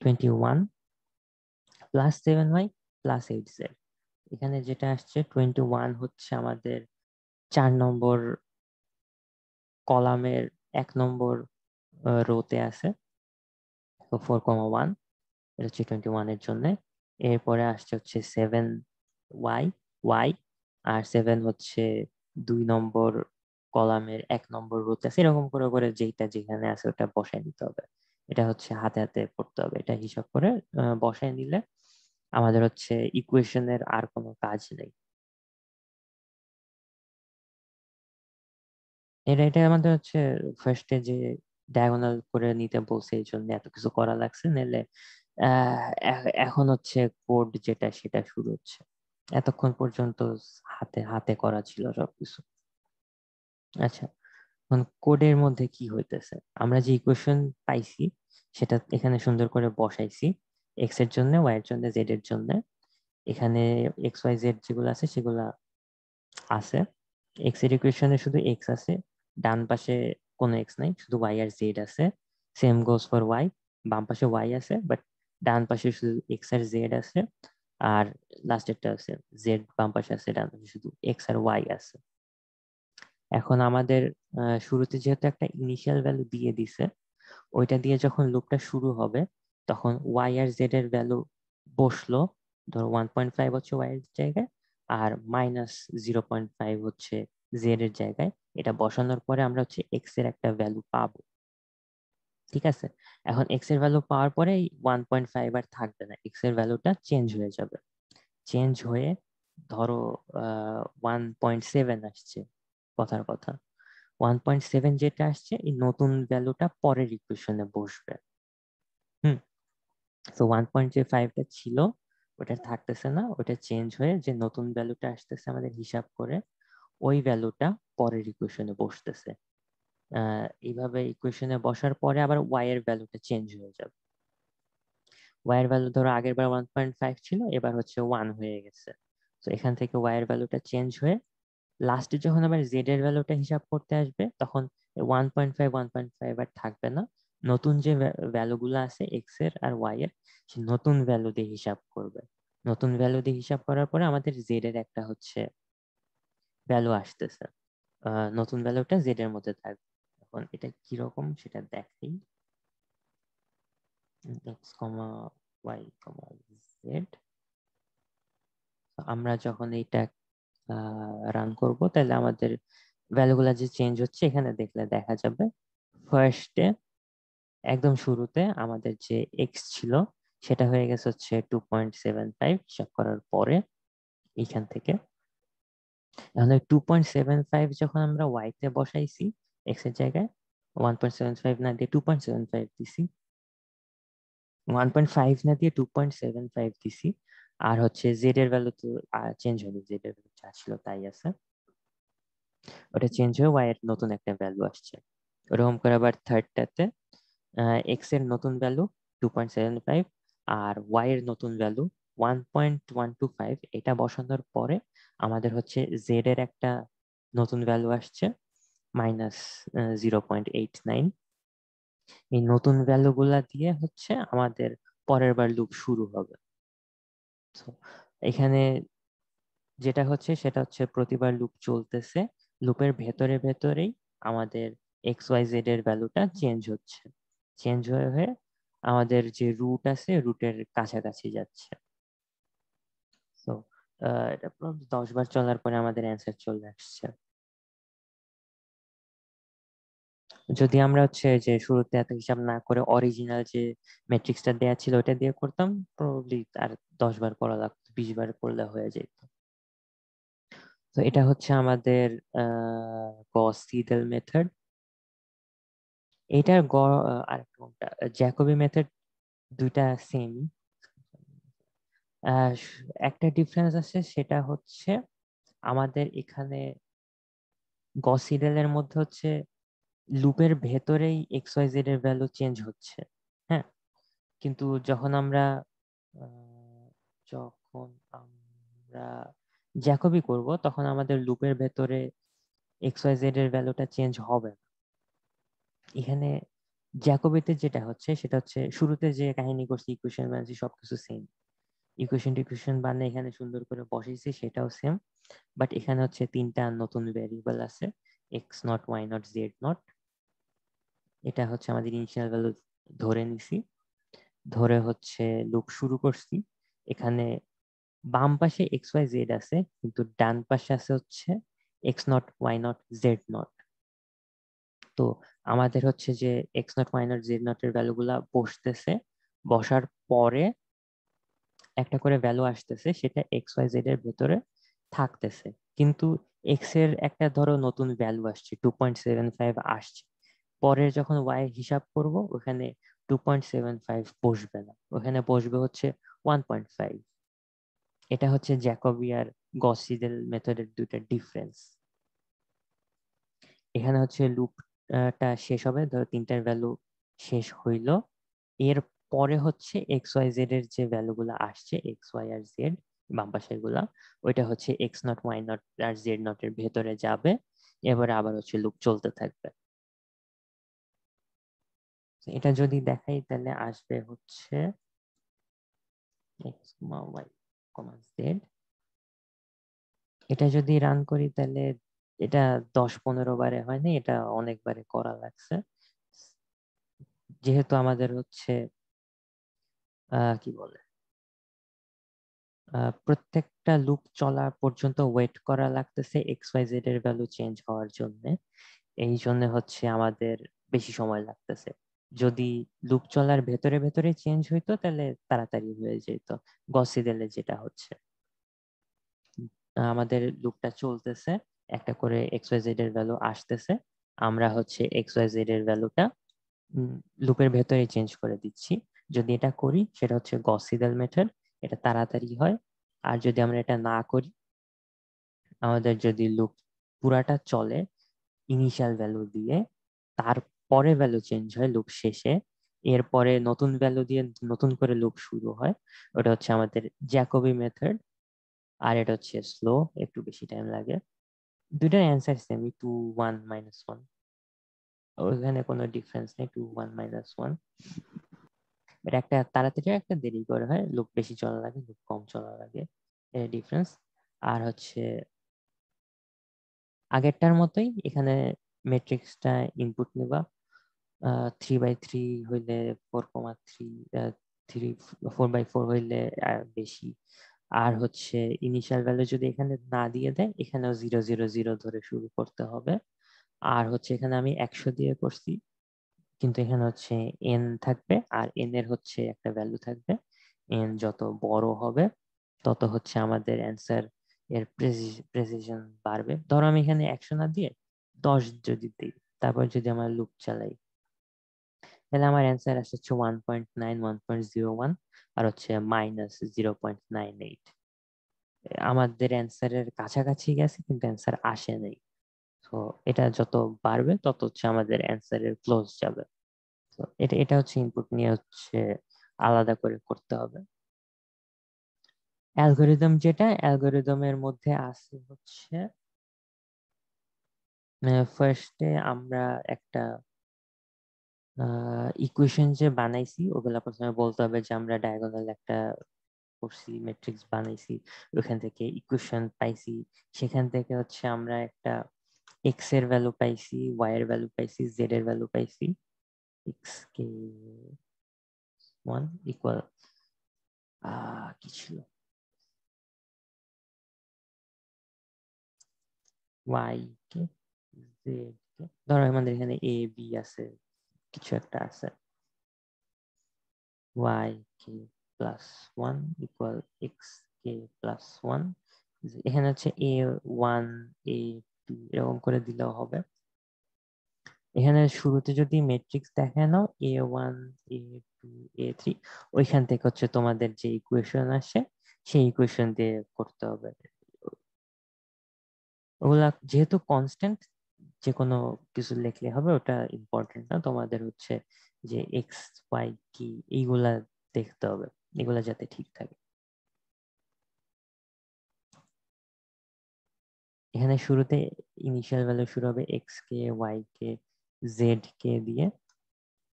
twenty one plus seven Y plus eight Z এখানে যেটা আসছে টোয়েন্টি ওয়ান হচ্ছে আমাদের চার নম্বর কলামের এক নম্বর রোতে আছে ফোর কমা ওয়ান এটা হচ্ছে টোয়েন্টি ওয়ানের জন্য। এরপরে আসছে হচ্ছে সেভেন ওয়াই ওয়াই আর সেভেন হচ্ছে দুই নম্বর কলামের এক নম্বর রোতে আছে। এরকম করে করে যেটা যেখানে আছে ওটা বসায় নিতে হবে। এটা হচ্ছে হাতে হাতে পড়তে হবে। এটা হিসাব করে বসায় নিলে আমাদের হচ্ছে ইকুয়েশনের আর কোনো কাজ নেই। এটা এটা আমাদের হচ্ছে ফার্স্টে যে ডায়াগোনাল করে নিতে বলছে, এই জন্য এত কিছু করা লাগছে। নাহলে এখন হচ্ছে কোড যেটা সেটা শুরু হচ্ছে। এতক্ষণ পর্যন্ত হাতে হাতে করা ছিল সবকিছু। আচ্ছা এখন কোডের মধ্যে কি হইতেছে? আমরা যে ইকুয়েশন পাইছি, সেটা এখানে সুন্দর করে বসাইছি। এক্সের জন্য ওয়াই এর জন্য জেড এর জন্য। এখানে এক্স ওয়াই জেড যেগুলো আছে, সেগুলা আছে। এক্সের ইকুয়েশনে শুধু এক্স আছে, ডান পাশে কোনো এক্স নাই, শুধু ওয়াই আর জেড আছে। সেম গোস ফর ওয়াই বাম পাশে ওয়াই আছে বাট ডান পাশে শুধু এক্স আর জেড আছে, আর লাস্টেরটা আছে জেড বাম পাশে আছে, ডান পাশে শুধু এক্স আর ওয়াই আছে। এখন আমাদের শুরুতে যেহেতু একটা ইনিশিয়াল ভ্যালু দিয়ে দিছে, ওইটা দিয়ে যখন লুপটা শুরু হবে, তখন ওয়াই আর জেড এর ভ্যালু বসল, ধরো ওয়ান পয়েন্ট ফাইভ হচ্ছে ওয়াই এর জায়গায়, আর মাইনাস জিরো পয়েন্ট ফাইভ হচ্ছে জেড এর জায়গায়। এটা বসানোর পরে আমরা হচ্ছে এক্সের একটা ভ্যালু পাবো। ঠিক আছে? এখন এক্সের ভ্যালু পাওয়ার পরে ওয়ান পয়েন্ট ফাইভ আর থাকবে না। এক্সের ভ্যালুটা চেঞ্জ হয়ে যাবে। চেঞ্জ হয়ে ধরো ওয়ান পয়েন্ট সেভেন আসছে কথার কথা। ওয়ান পয়েন্ট সেভেন যেটা আসছে, এই নতুন ভ্যালুটা পরের ইকুয়েশনে বসবে। হুম? তো ওয়ান পয়েন্ট যে ফাইভটা ছিল, ওটা থাকতেছে না, ওটা চেঞ্জ হয়ে যে নতুন ভ্যালুটা আসতেছে আমাদের হিসাব করে, ওই ভ্যালুটা পরের ইকুয়েশনে বসতেছে। এইভাবে ইকুয়েশনে বসার পরে আবার ওয়াই এর ভ্যালুটা চেঞ্জ হয়ে যাবে। ওয়াই এর ভ্যালু ধরো আগের বার ওয়ান পয়েন্ট ফাইভ ছিল, এবার হচ্ছে ওয়ান হয়ে গেছে। তো এখান থেকে ওয়াই এর ভ্যালুটা চেঞ্জ হয়ে লাস্টে যখন আবার জেড এর ভ্যালুটা হিসাব করতে আসবে, তখন one point five one point five আর থাকবে না। নতুন যে ভ্যালুগুলো আছে এক্সের আর ওয়াই এর, সে নতুন ভ্যালু দিয়ে হিসাব করবে। নতুন ভ্যালু দিয়ে হিসাব করার পরে আমাদের জেড এর একটা হচ্ছে ভ্যালু আসতেছে। নতুন ভ্যালুটা জেড এর মধ্যে থাকবে। এখন এটা কীরকম সেটা দেখাই X comma Y comma Z আমরা যখন এইটা রান করব, তাহলে আমাদের ভ্যালুগুলা যে চেঞ্জ হচ্ছে, এখানে দেখলে দেখা যাবে ফার্স্টে একদম শুরুতে আমাদের যে এক্স ছিল, সেটা হয়ে গেছে হচ্ছে টু পয়েন্ট সেভেন ফাইভ হিসাব করার পরে এইখান থেকে। এখন টু পয়েন্ট সেভেন ফাইভ যখন আমরা ওয়াইতে বসাইছি এক্সের জায়গায় ওয়ান পয়েন্ট সেভেন ফাইভ না দিয়ে টু পয়েন্ট সেভেন ফাইভ দিছি ওয়ান পয়েন্ট ফাইভ না দিয়ে টু পয়েন্ট সেভেন ফাইভ দিছি, আর হচ্ছে জেড এর ভ্যালু তো চেঞ্জ হয়নি জেড এর ভ্যালু যা ছিল তাই আছে। ওটা চেঞ্জ হয়ে ওয়াই এর নতুন একটা ভ্যালু আসছে। ওরকম করে আবার থার্ডটাতে এক্সের নতুন value two point seven five আর ওয়াই এর নতুন value one point one two five এটা বসানোর পরে আমাদের হচ্ছে জেড এর একটা নতুন ভ্যালু আসছে। Minus zero point eight nine এই নতুন ভ্যালুগুলা দিয়ে হচ্ছে আমাদের পরের বার লুপ শুরু হবে। এখানে যেটা হচ্ছে সেটা হচ্ছে প্রতিবার লুপ চলতেছে। লুপের ভেতরে ভেতরেই আমাদের এক্স ওয়াই জেড এর ভ্যালুটা চেঞ্জ হচ্ছে। চেঞ্জ হয়ে হয়ে আমাদের যে রুট আছে রুটের কাছাকাছি যাচ্ছে। তো এটা দশ বার চলার পরে আমাদের অ্যান্সার চলে আসছে। যদি আমরা হচ্ছে যে শুরুতে এত হিসাব না করে অরিজিনাল যে ম্যাট্রিক্সটা দেয়া ছিল ওটা দিয়ে করতাম প্রবাবলি আর দশ বার করা লাগতো, বিশ বার করলে হয়ে যেত। তো এটা হচ্ছে আমাদের গস সিডেল মেথড এটার গ কোনটা? জ্যাকোবি মেথড দুইটা সেম একটা ডিফারেন্স আছে, সেটা হচ্ছে আমাদের এখানে গসিডেলের মধ্যে হচ্ছে লুপের ভেতরেই এক্স ওয়াই জেড এর ভ্যালু চেঞ্জ হচ্ছে হ্যাঁ? কিন্তু যখন আমরা যখন আমরা জ্যাকবি করব, তখন আমাদের লুপের ভেতরে এক্স ওয়াই জেড এর ভ্যালুটা চেঞ্জ হবে এখানে জ্যাকবিতে যেটা হচ্ছে, সেটা হচ্ছে শুরুতে যে কাহিনী করছি ইকুয়েশন বানাচ্ছি, সবকিছু সেম ইকুয়েশন টিকুয়েশন বানিয়ে এখানে সুন্দর করে বসাইছি, সেটাও সেম বাট এখানে হচ্ছে তিনটা নতুন ভ্যারিয়েবল আছে X naught Y naught Z naught এটা হচ্ছে আমাদের ইনিশিয়াল ভ্যালু ধরে নিছি। ধরে হচ্ছে লুপ শুরু করছি। এখানে বাম পাশে এক্স ওয়াই জেড আছে, কিন্তু ডান পাশে আছে হচ্ছে X naught Y naught Z naught তো আমাদের হচ্ছে যে X naught Y naught Z naught এর ভ্যালুগুলা বসতেছে, বসার পরে একটা করে ভ্যালু আসতেছে, সেটা এক্স ওয়াই জেড এর ভেতরে থাকতেছে। কিন্তু এক্সের একটা ধরো নতুন ভ্যালু আসছে টু পয়েন্ট সেভেন ফাইভ আসছে। পরে যখন ওয়াই হিসাব করব, ওখানে টু পয়েন্ট সেভেন ফাইভ বসবে না। ওখানে বসবে হচ্ছে ওয়ান পয়েন্ট ফাইভ এটা হচ্ছে জ্যাকবি আর গসিডেল মেথডের দুইটা ডিফারেন্স এখানে হচ্ছে লুপটা শেষ হবে। ধরো তিনটার ভ্যালু শেষ হইল। এর পরে হচ্ছে এক্স ওয়াই জেড এর যে ভ্যালুগুলো আসছে এক্স ওয়াই আর জেড বাম পাশেরগুলা, ওইটা হচ্ছে এক্স নট ওয়াই নট আর জেড নট এর ভেতরে যাবে। এবারে আবার হচ্ছে লুপ চলতে থাকবে। এটা যদি দেখাই তাহলে আসবে হচ্ছে এটা যদি রান করি তাহলে এটা দশ পনেরো বারে হয়নি এটা অনেকবারে করা লাগছে। যেহেতু আমাদের হচ্ছে কি বলে? প্রত্যেকটা লুপ চলা পর্যন্ত ওয়েট করা লাগতেছে এক্স ওয়াই জেড এর ভ্যালু চেঞ্জ হওয়ার জন্য। এই জন্য হচ্ছে আমাদের বেশি সময় লাগতেছে। যদি লুপ চলার ভেতরে ভেতরে চেঞ্জ হইতো, তাহলে তাড়াতাড়ি হয়ে যেত। গসিডেলে যেটা হচ্ছে। আমাদের লুপটা চলতেছে, একটা করে এক্স ওয়াই জেড এর ভ্যালু আসতেছে। আমরা হচ্ছে এক্স ওয়াই জেড এর ভ্যালুটা লুপের ভেতরে চেঞ্জ করে দিচ্ছি। যদি এটা করি, সেটা হচ্ছে গসিডেল মেথড এটা তাড়াতাড়ি হয়। আর যদি আমরা এটা না করি, আমাদের যদি লুপ পুরাটা চলে ইনিশিয়াল ভ্যালু দিয়ে তারপরে ভ্যালু চেঞ্জ হয় লুপ শেষে। এরপরে নতুন ভ্যালু দিয়ে নতুন করে লুপ শুরু হয়। ওটা হচ্ছে আমাদের জ্যাকোবি মেথড আর এটা হচ্ছে স্লো একটু বেশি টাইম লাগে। দুইটার অ্যান্সার সেমই টু ওয়ান মাইনাস ওয়ান ওইখানে কোনো ডিফারেন্স নেই two one minus one but একটা তাড়াতাড়ি একটা দেরি করে হয়। লুপ বেশি চলা লাগে লুপ কম চলা লাগে। এর ডিফারেন্স আর হচ্ছে আগেরটার মতোই এখানে ম্যাট্রিক্সটা ইনপুট নেবা। থ্রি বাই থ্রি হইলে four comma three three four by four হইলে বেশি। আর হচ্ছে ইনিশিয়াল ভ্যালু যদি এখানে না দিয়ে দেয়, এখানেও জিরো জিরো জিরো ধরে শুরু করতে হবে। আর হচ্ছে এখানে আমি একশো দিয়ে করছি, কিন্তু এখানে হচ্ছে এন থাকবে, আর এন এর হচ্ছে একটা ভ্যালু থাকবে। এন যত বড় হবে, তত হচ্ছে আমাদের অ্যান্সার এর প্রেসিশন বাড়বে। ধরো আমি এখানে একশো না দিয়ে দশ যদি দিই, তারপর যদি আমার লুপ চালাই তাহলে আমার অ্যান্সার আসছে one point nine one point zero one আর হচ্ছে minus zero point nine eight আমাদের অ্যান্সারের কাছাকাছি গেছে কিন্তু অ্যান্সার আসে নাই তো এটা যত বাড়বে তত হচ্ছে আমাদের অ্যান্সারের ক্লোজ যাবে তো এটা এটা হচ্ছে ইনপুট নিয়ে হচ্ছে আলাদা করে করতে হবে অ্যালগোরিদম যেটা অ্যালগোরিদমের মধ্যে আছে হচ্ছে ফার্স্টে আমরা একটা ইকুয়েশন যে বানাইছি, ওগুলা প্রথমে বলতে হবে যে আমরা ডায়াগোনাল একটা করছি ম্যাট্রিক্স বানাইছি, ওখান থেকে ইকুয়েশন পাইছি। সেখান থেকে হচ্ছে আমরা একটা এক্সের ভ্যালু পাইছি ওয়াই এর ভ্যালু পাইছি জেড এর ভ্যালু পাইছি। এক্স কে ওয়ান ইকুয়াল কি ছিল? ওয়াই কে জেড ধরো আমাদের এখানে এ বি আছে। কিছু একটা আছে। Y k plus one equal X k plus one এখানে হচ্ছে এ ওয়ান এ টু এরকম করে দিলেও হবে। এখানে শুরুতে যদি ম্যাট্রিক্স দেখে নাও A one A two A three ওইখান থেকে হচ্ছে তোমাদের যে ইকুয়েশন আসে, সেই ইকুয়েশন দিয়ে করতে হবে। ওগুলা যেহেতু কনস্ট্যান্ট যে কোনো কিছু লিখলে হবে, ওটা ইম্পর্টেন্ট না। তোমাদের হচ্ছে যে এক্স ওয়াই কি এইগুলা দেখতে হবে। এগুলা যাতে ঠিক থাকে। এখানে শুরুতে ইনিশিয়াল ভ্যালু শুরু হবে X k Y k Z k দিয়ে।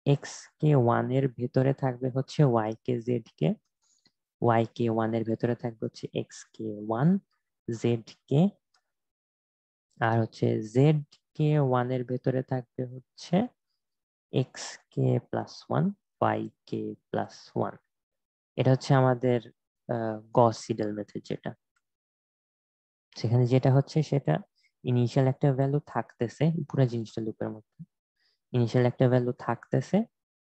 এক্স কে ওয়ানের ভেতরে থাকবে হচ্ছে Y k Z k Y k ওয়ানের ভেতরে থাকবে হচ্ছে X k one Z k আর হচ্ছে জেড কে ওয়ানের ভেতরে থাকবে হচ্ছে X k plus one Y k plus one এটা হচ্ছে আমাদের গস সিডেল মেথড যেটা। সেখানে যেটা হচ্ছে সেটা ইনিশিয়াল একটা ভ্যালু থাকতেছে পুরো জিনিসটা লুপের মধ্যে। ইনিশিয়াল একটা ভ্যালু থাকতেছে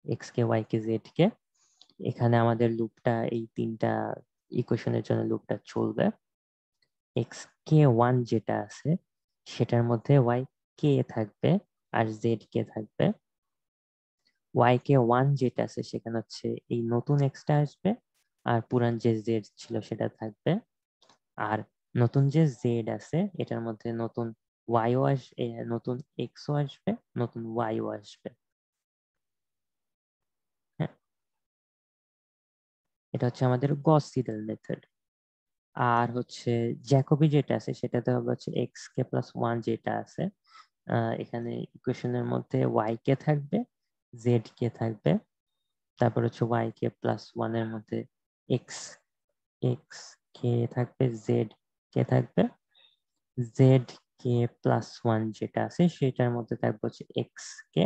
X k Y k Z k. এখানে আমাদের লুপটা এই তিনটা ইকুয়েশনের জন্য লুপটা চলবে। এক্স কে ওয়ান যেটা আছে, সেটার মধ্যে ওয়াই কে থাকবে আর জেড কে থাকবে? ওয়াই কে ওয়ান যেটা আছে, সেখানে হচ্ছে এই নতুন এক্সটা আসবে আর পুরান যে জেড ছিল সেটা থাকবে। আর নতুন যে জেড আছে, এটার মধ্যে নতুন ওয়াইও আসবে নতুন এক্সও আসবে, নতুন ওয়াইও আসবে। এটা হচ্ছে আমাদের গস মেথড আর হচ্ছে জ্যাকবি যেটা আছে, সেটাতে হবে হচ্ছে এক্স কে প্লাস ওয়ান যেটা আছে। এখানে ইকুয়েশনের মধ্যে ওয়াই কে থাকবে জেড কে থাকবে, তারপর হচ্ছে ওয়াই কে প্লাস ওয়ানের মধ্যে এক্স এক্স কে থাকবে জেড কে থাকবে জেড কে প্লাস ওয়ান যেটা আছে সেটার মধ্যে থাকবে হচ্ছে এক্স কে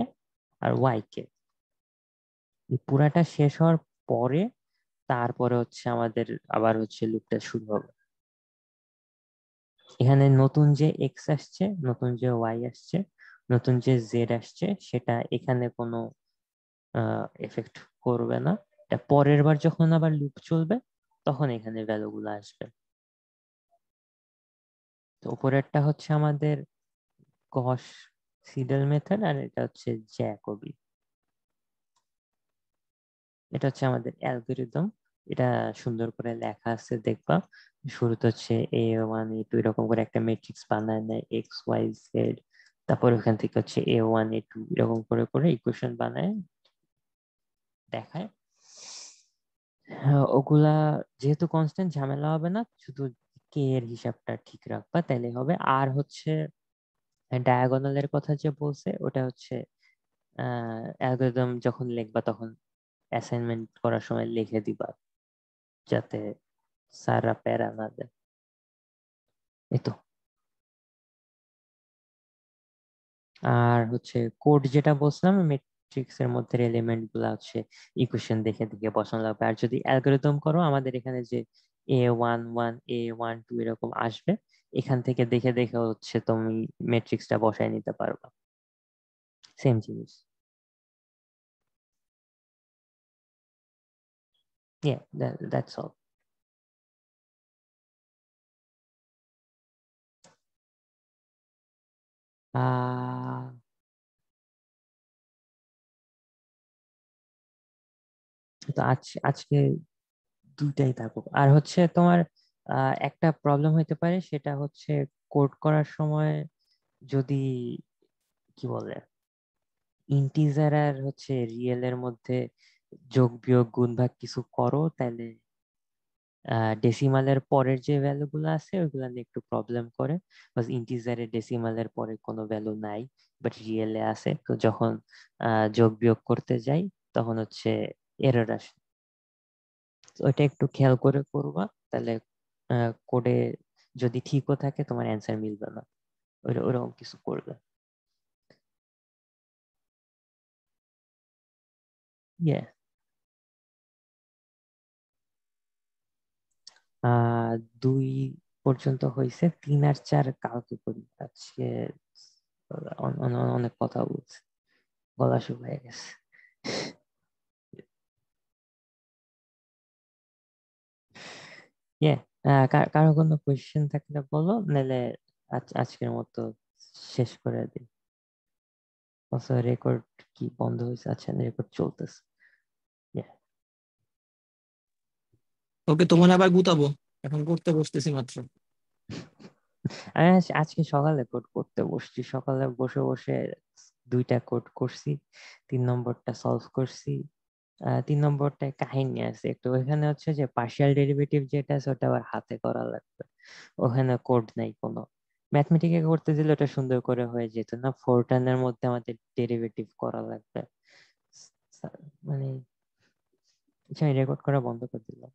আর ওয়াই কে। পুরাটা শেষ হওয়ার পরে তারপরে হচ্ছে আমাদের আবার হচ্ছে লুপটা শুরু হবে। এখানে নতুন যে এক্স আসছে, নতুন যে ওয়াই আসছে, নতুন যে জেড আসছে, সেটা এখানে কোনো এফেক্ট করবে না। এটা পরের বার যখন আবার লুপ চলবে, তখন এখানে ভ্যালুগুলো আসবে। তো উপরেরটা হচ্ছে আমাদের কস সিডেল মেথড আর এটা হচ্ছে জ্যাকবি এটা হচ্ছে আমাদের অ্যালগোরিদম এটা সুন্দর করে লেখা আছে, দেখবা। শুরুতে হচ্ছে এ ওয়ান এ টু এরকম করে একটা ম্যাট্রিক্স বানায় নেয় এক্স ওয়াই জেড তারপর ওখান থেকে হচ্ছে এ ওয়ান এ টু এরকম করে করে ইকুয়েশন বানায়, দেখায়। ওগুলা যেহেতু কনস্ট্যান্ট ঝামেলা হবে না, শুধু কে এর হিসাবটা ঠিক রাখবা তাহলে হবে। আর হচ্ছে ডায়াগোনালের কথা যে বলছে, ওটা হচ্ছে অ্যালগোরিদম যখন লিখবা তখন অ্যাসাইনমেন্ট করার সময় লিখে দিবা, যাতে স্যাররা প্যারা না দেয় এই তো। আর হচ্ছে কোড যেটা বলছিলাম ম্যাট্রিক্স এর মধ্যে এলিমেন্টগুলা হচ্ছে ইকুয়েশন দেখে দেখে বসানো লাগবে। আর যদি অ্যালগোরিদম করো আমাদের এখানে যে A one one A one two এরকম আসবে এখান থেকে দেখে দেখে হচ্ছে তুমি ম্যাট্রিক্সটা বসায় নিতে পারবা। সেম জিনিস। Yeah that, that's all uh, তো আজ আজকে দুইটাই থাকুক। আর হচ্ছে তোমার একটা প্রবলেম হইতে পারে সেটা হচ্ছে কোড করার সময় যদি কি বলে ইন্টিজার আর হচ্ছে রিয়েলের মধ্যে যোগ বিয়োগ গুণ ভাগ কিছু করো তাহলে ডেসিমালের পরের যে ভ্যালু গুলো আছে, ওইগুলো নিয়ে একটু প্রবলেম করে। বাস ইন্টিজারের ডেসিমালের পরে কোনো ভ্যালু নাই বাট রিয়েলে আছে। তো যখন যোগ বিয়োগ করতে যাই, তখন হচ্ছে এরর আসে। ওইটা একটু খেয়াল করে করবা। তাহলে কোডে যদি ঠিকও থাকে, তোমার অ্যান্সার মিলবে না। ওইরকম কিছু করবে। Yeah. দুই পর্যন্ত হয়েছে তিন আর চার কালকে করি। আজকে অন- অন- অনেক কথা বলছে। গলা শুকিয়ে গেছে। ইয়ে কারও কোনো কোয়েশ্চেন থাকলে বলো, নাহলে আজ- আজকের মতো শেষ করে দিই। রেকর্ড কি বন্ধ হয়েছে আচ্ছা রেকর্ড চলতেছে। ওকে তোমার আবার গুতাবো। এখন করতে বসতেছি মাত্র। আজকে সকালে কোড করতে বসছি। সকালে বসে বসে দুইটা কোড করছি, তিন নম্বরটা সলভ করছি। তিন নম্বরটা কাহিনী আছে একটু। ওইখানে হচ্ছে যে পার্শিয়াল ডেরিভেটিভ যেটা আছে ওটা আবার হাতে করা লাগবে। ওখানে কোড নাই কোনো। ম্যাথমেটিকে করতে দিলে ওটা সুন্দর করে হয়ে যেত না। ফোর টার্নের মধ্যে আমাদের ডেরিভেটিভ করা লাগবে। মানে রেকর্ড করা বন্ধ করে দিলাম।